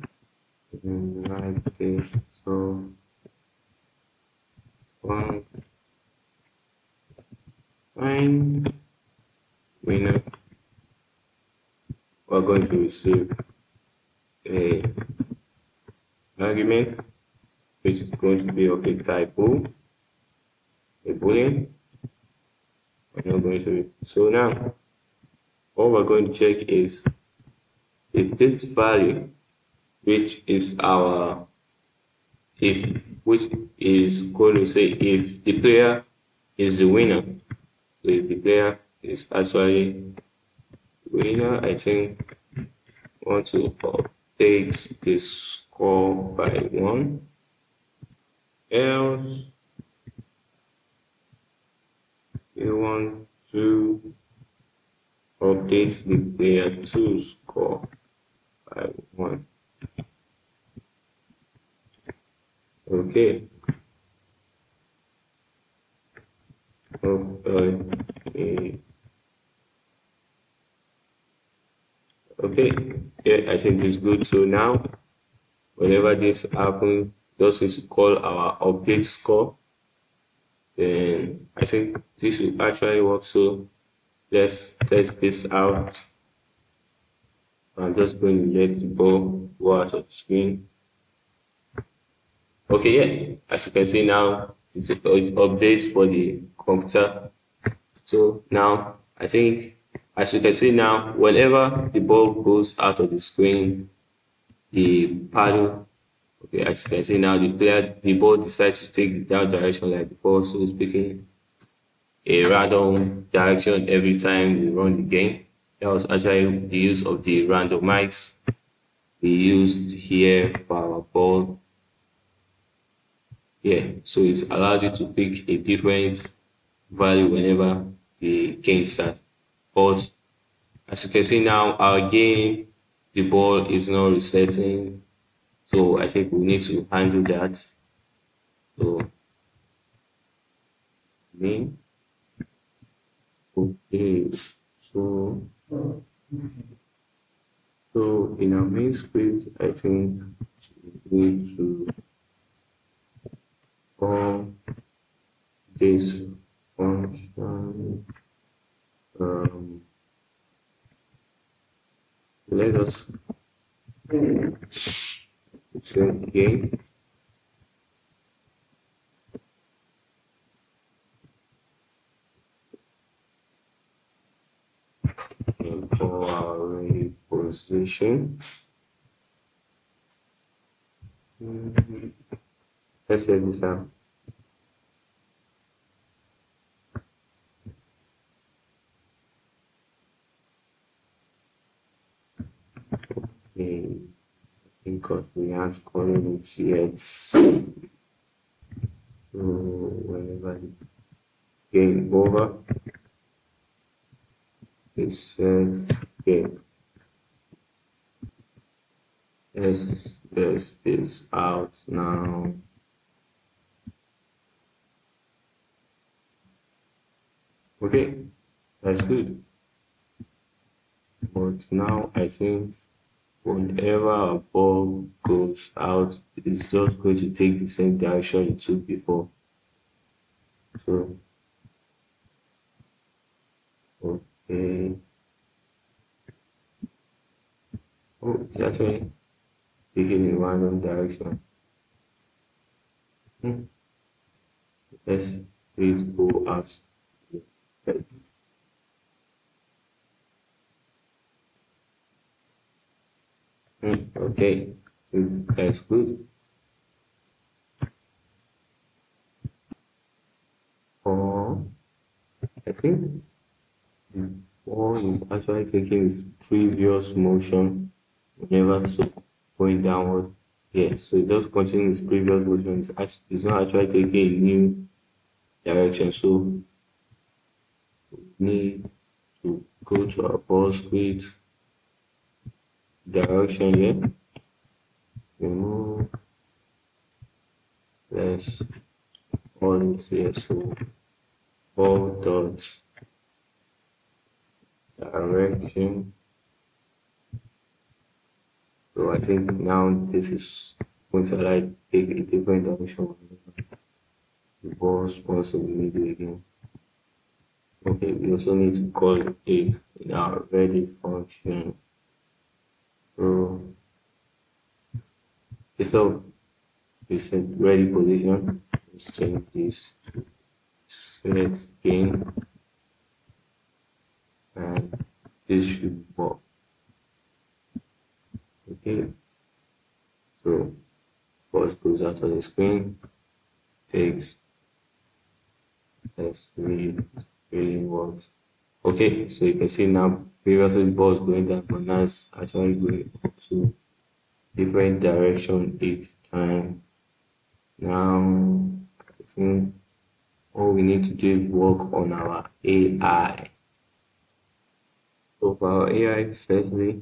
like this so one winner we're going to receive a argument which is going to be of a type a boolean we're not going to so now what we're going to check is if this value which is our if which is going to say if the player is the winner. If the player is actually winner i think want to update the score by one. Else you want to update the player to score by one Okay. Okay. Okay. Yeah, I think it's good. So now, whenever this happens, just to call our update score. Then I think this will actually work. So let's test this out. I'm just going to let the ball go out of the screen. Okay, yeah, as you can see now, it's, it updates for the computer. So now, I think, as you can see now, whenever the ball goes out of the screen, the paddle, okay, as you can see now, the player, the ball decides to take that direction like before, so speaking, a random direction every time we run the game. That was actually the use of the randomize we used here for our ball. Yeah, so it allows you to pick a different value whenever the game starts. But as you can see now, our game, the ball is not resetting. So I think we need to handle that. So, me. Okay, so so in our main script, I think we need to call this function. Um, let us say game for our position. Mm, let's say this. Okay, I think we ask calling it yet. So whenever game over, it says okay let's test this out now okay that's good but now i think whenever a ball goes out it's just going to take the same direction it took before so Okay. Oh, it's actually taking in random direction. Hmm. Let's see it go as Okay, so that's good. Or I think the ball is actually taking its previous motion whenever so going downward. Yeah, so it just continues its previous motion. It's, it's not actually taking a new direction. So we need to go to our ball script direction here. Remove. All this here. So all dots direction. So I think now this is going to like take a different direction. The ball wants to be again. Okay, we also need to call it in our ready function. So so we set ready position. Let's change this. Set game and this should work. Okay. So first goes out of the screen. Takes. Let's see really works okay so you can see now ball is going down but now it's actually going to different direction each time now I think all we need to do is work on our AI so for our AI, firstly,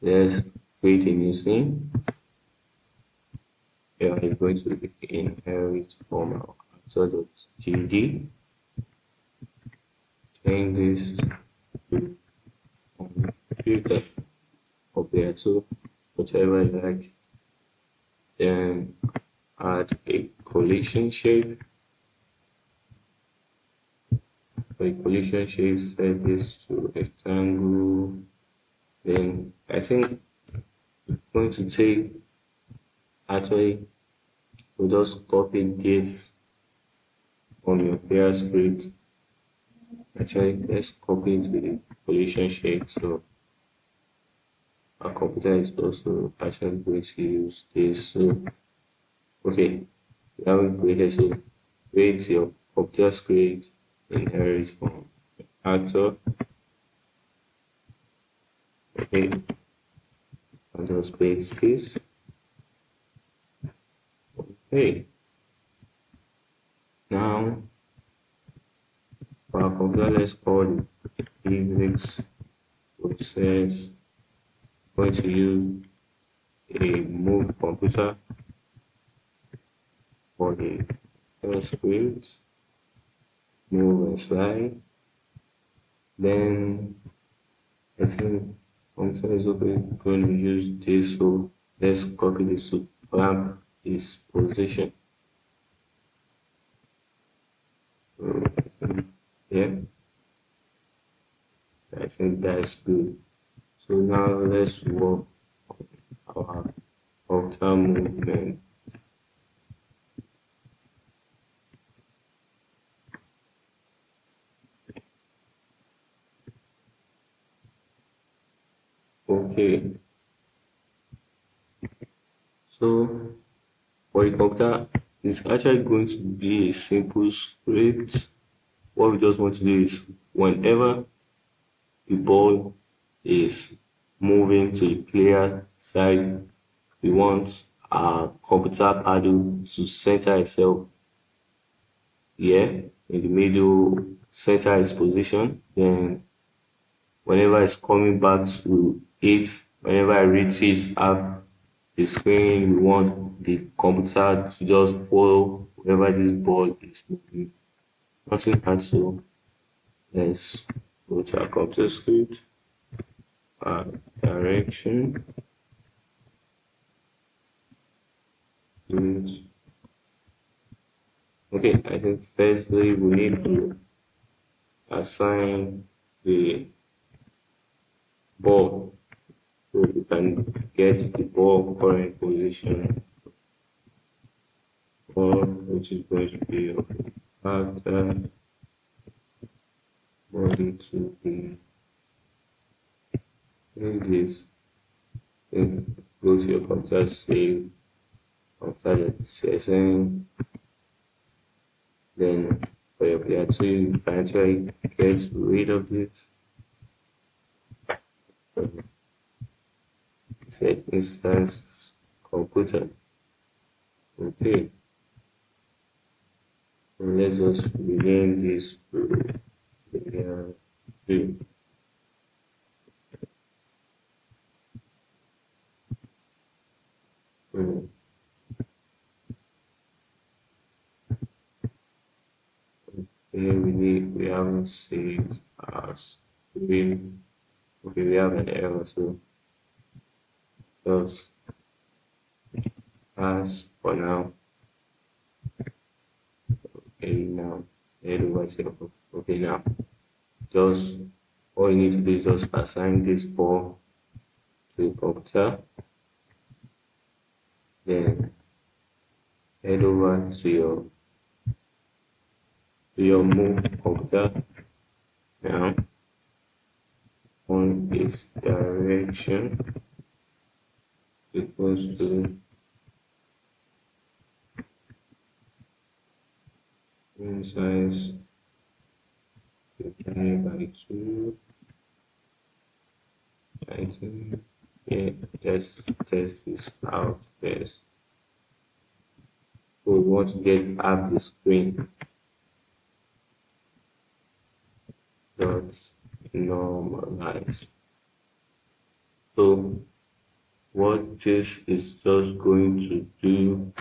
let's create a new scene. AI is going to be inherit from our actor.gd. Change this to computer or Beato, whatever you like. Then add a collision shape a collision shape, set this to rectangle then I think I'm going to take actually we'll just copy this from your player script actually let's copy the position shape so our computer is also actually going to use this so okay. We haven't created so create your computer script inherit from actor. Okay. I'll just paste this. Okay. Now for our computer let's call the physics process going to use a move computer for the script move and slide then I think computer is going to use this so let's copy this to clamp this position yeah I think that's good so now let's work on our outer movement. Okay. So for the computer, it's actually going to be a simple script. What we just want to do is whenever the ball is moving to the player side. We want our computer paddle to center itself here in the middle, center its position. Then whenever it's coming back to it, whenever it reaches half the screen, we want the computer to just follow wherever this ball is moving. Nothing hard let's go to our computer script uh, direction. Okay I think firstly we need to assign the ball so we can get the ball current position or which is going to be okay factor uh, body to be in this then go to your computer save after the CSN then for your player 2 you get rid of this. Set instance computer. Okay and let's just rename this player 2 Mm. Here we need we haven't saved as we okay we have an error so just as for now okay now okay now just all you need to do is just assign this ball to the computer then head over to your to your move computer now on its direction. Equals to size divided by 2 I think yeah, let's test this out first. We want to get half the screen. Dot normalize. So what this is just going to do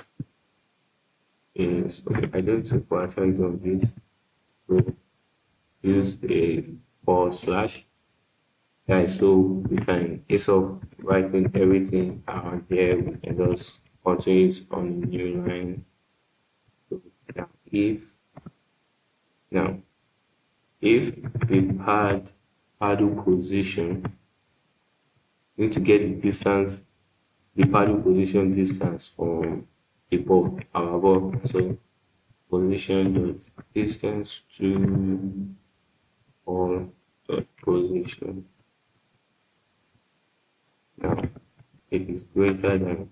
is okay, I don't think we're actually doing this. So use a forward slash. Yeah so we can instead of writing everything around here. We can just continue on a new line. So now if now if the pad paddle position we need to get the distance, the paddle position distance from the ball, above. So position dot distance to all dot position. Now, it is greater than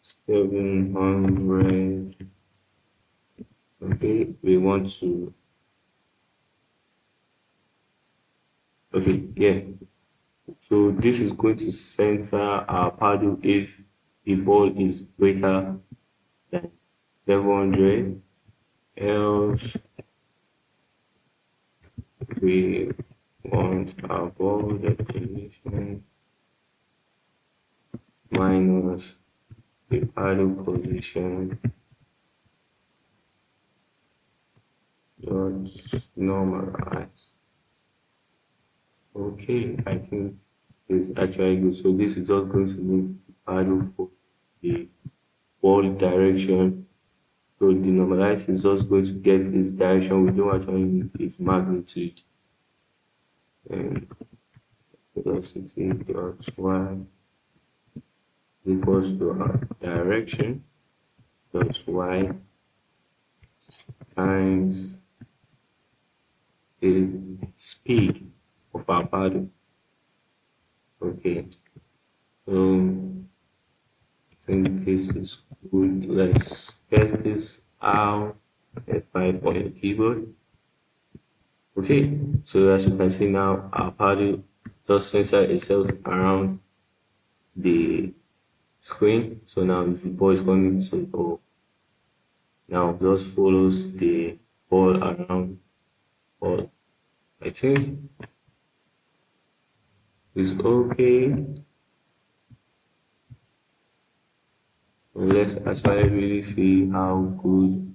700 okay we want to okay yeah so this is going to center our paddle if the ball is greater 700 else we want our ball definition minus the paddle position. Dot normalize okay i think it's actually good. So this is just going to be the paddle for the ball direction so the normalize is just going to get its direction. We don't actually need um, its magnitude and velocity dot y equals to our direction. Dot y times the speed of our paddle. Okay, so Think this is good. Let's test this out. F5 on your keyboard. Okay, so as you can see now, our paddle just center itself around the screen. So now the ball is coming to the ball. Now just follows the ball around ball. I think it's okay. Let's actually really see how good.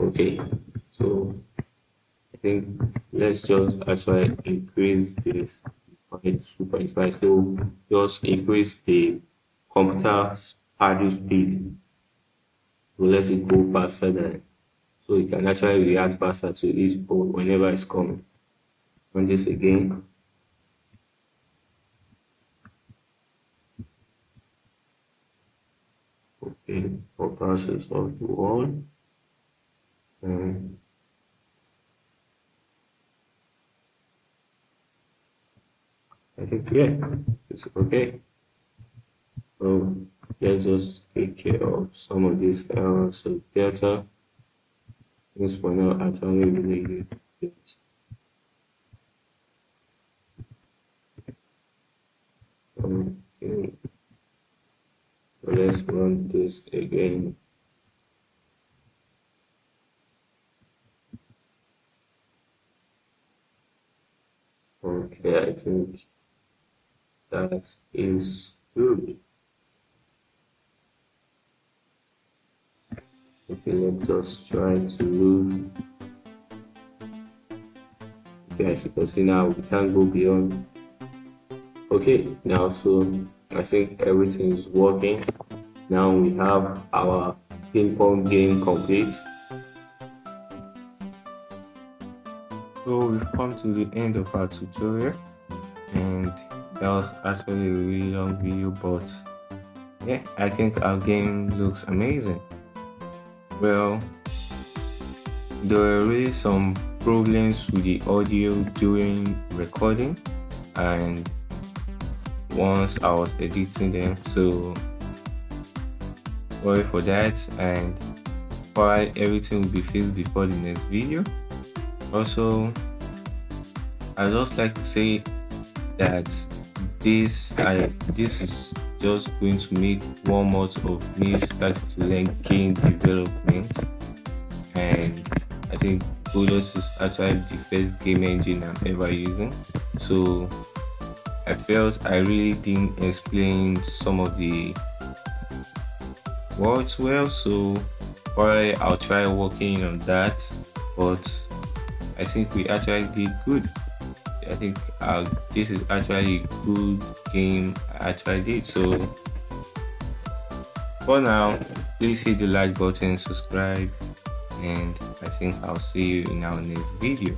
Okay, so I think let's just actually increase this by 2.5. So just increase the computer's paddle speed to let it go faster than so it can actually react faster to each ball whenever it's coming. Run this again. For process of the wall. And I think yeah, it's okay. So let's just take care of some of these errors. So data. this for now actually really good. Okay. Let's run this again. Okay, I think that is good. okay let's just try to move okay as you can see now we can't go beyond okay now so i think everything is working. Now we have our ping pong game complete. So we've come to the end of our tutorial and that was actually a really long video but yeah i think our game looks amazing. Well, there were really some problems with the audio during recording and once I was editing them. So sorry for that and why everything will be fixed before the next video. Also I just like to say that this I this is just going to make one month of me starting to learn game development. And I think Godot is actually the first game engine I'm ever using. So I felt I really didn't explain some of the words well so probably I'll try working on that but I think we actually did good I think uh, this is actually a good game I actually did. So for now, please hit the like button, subscribe, and I think I'll see you in our next video.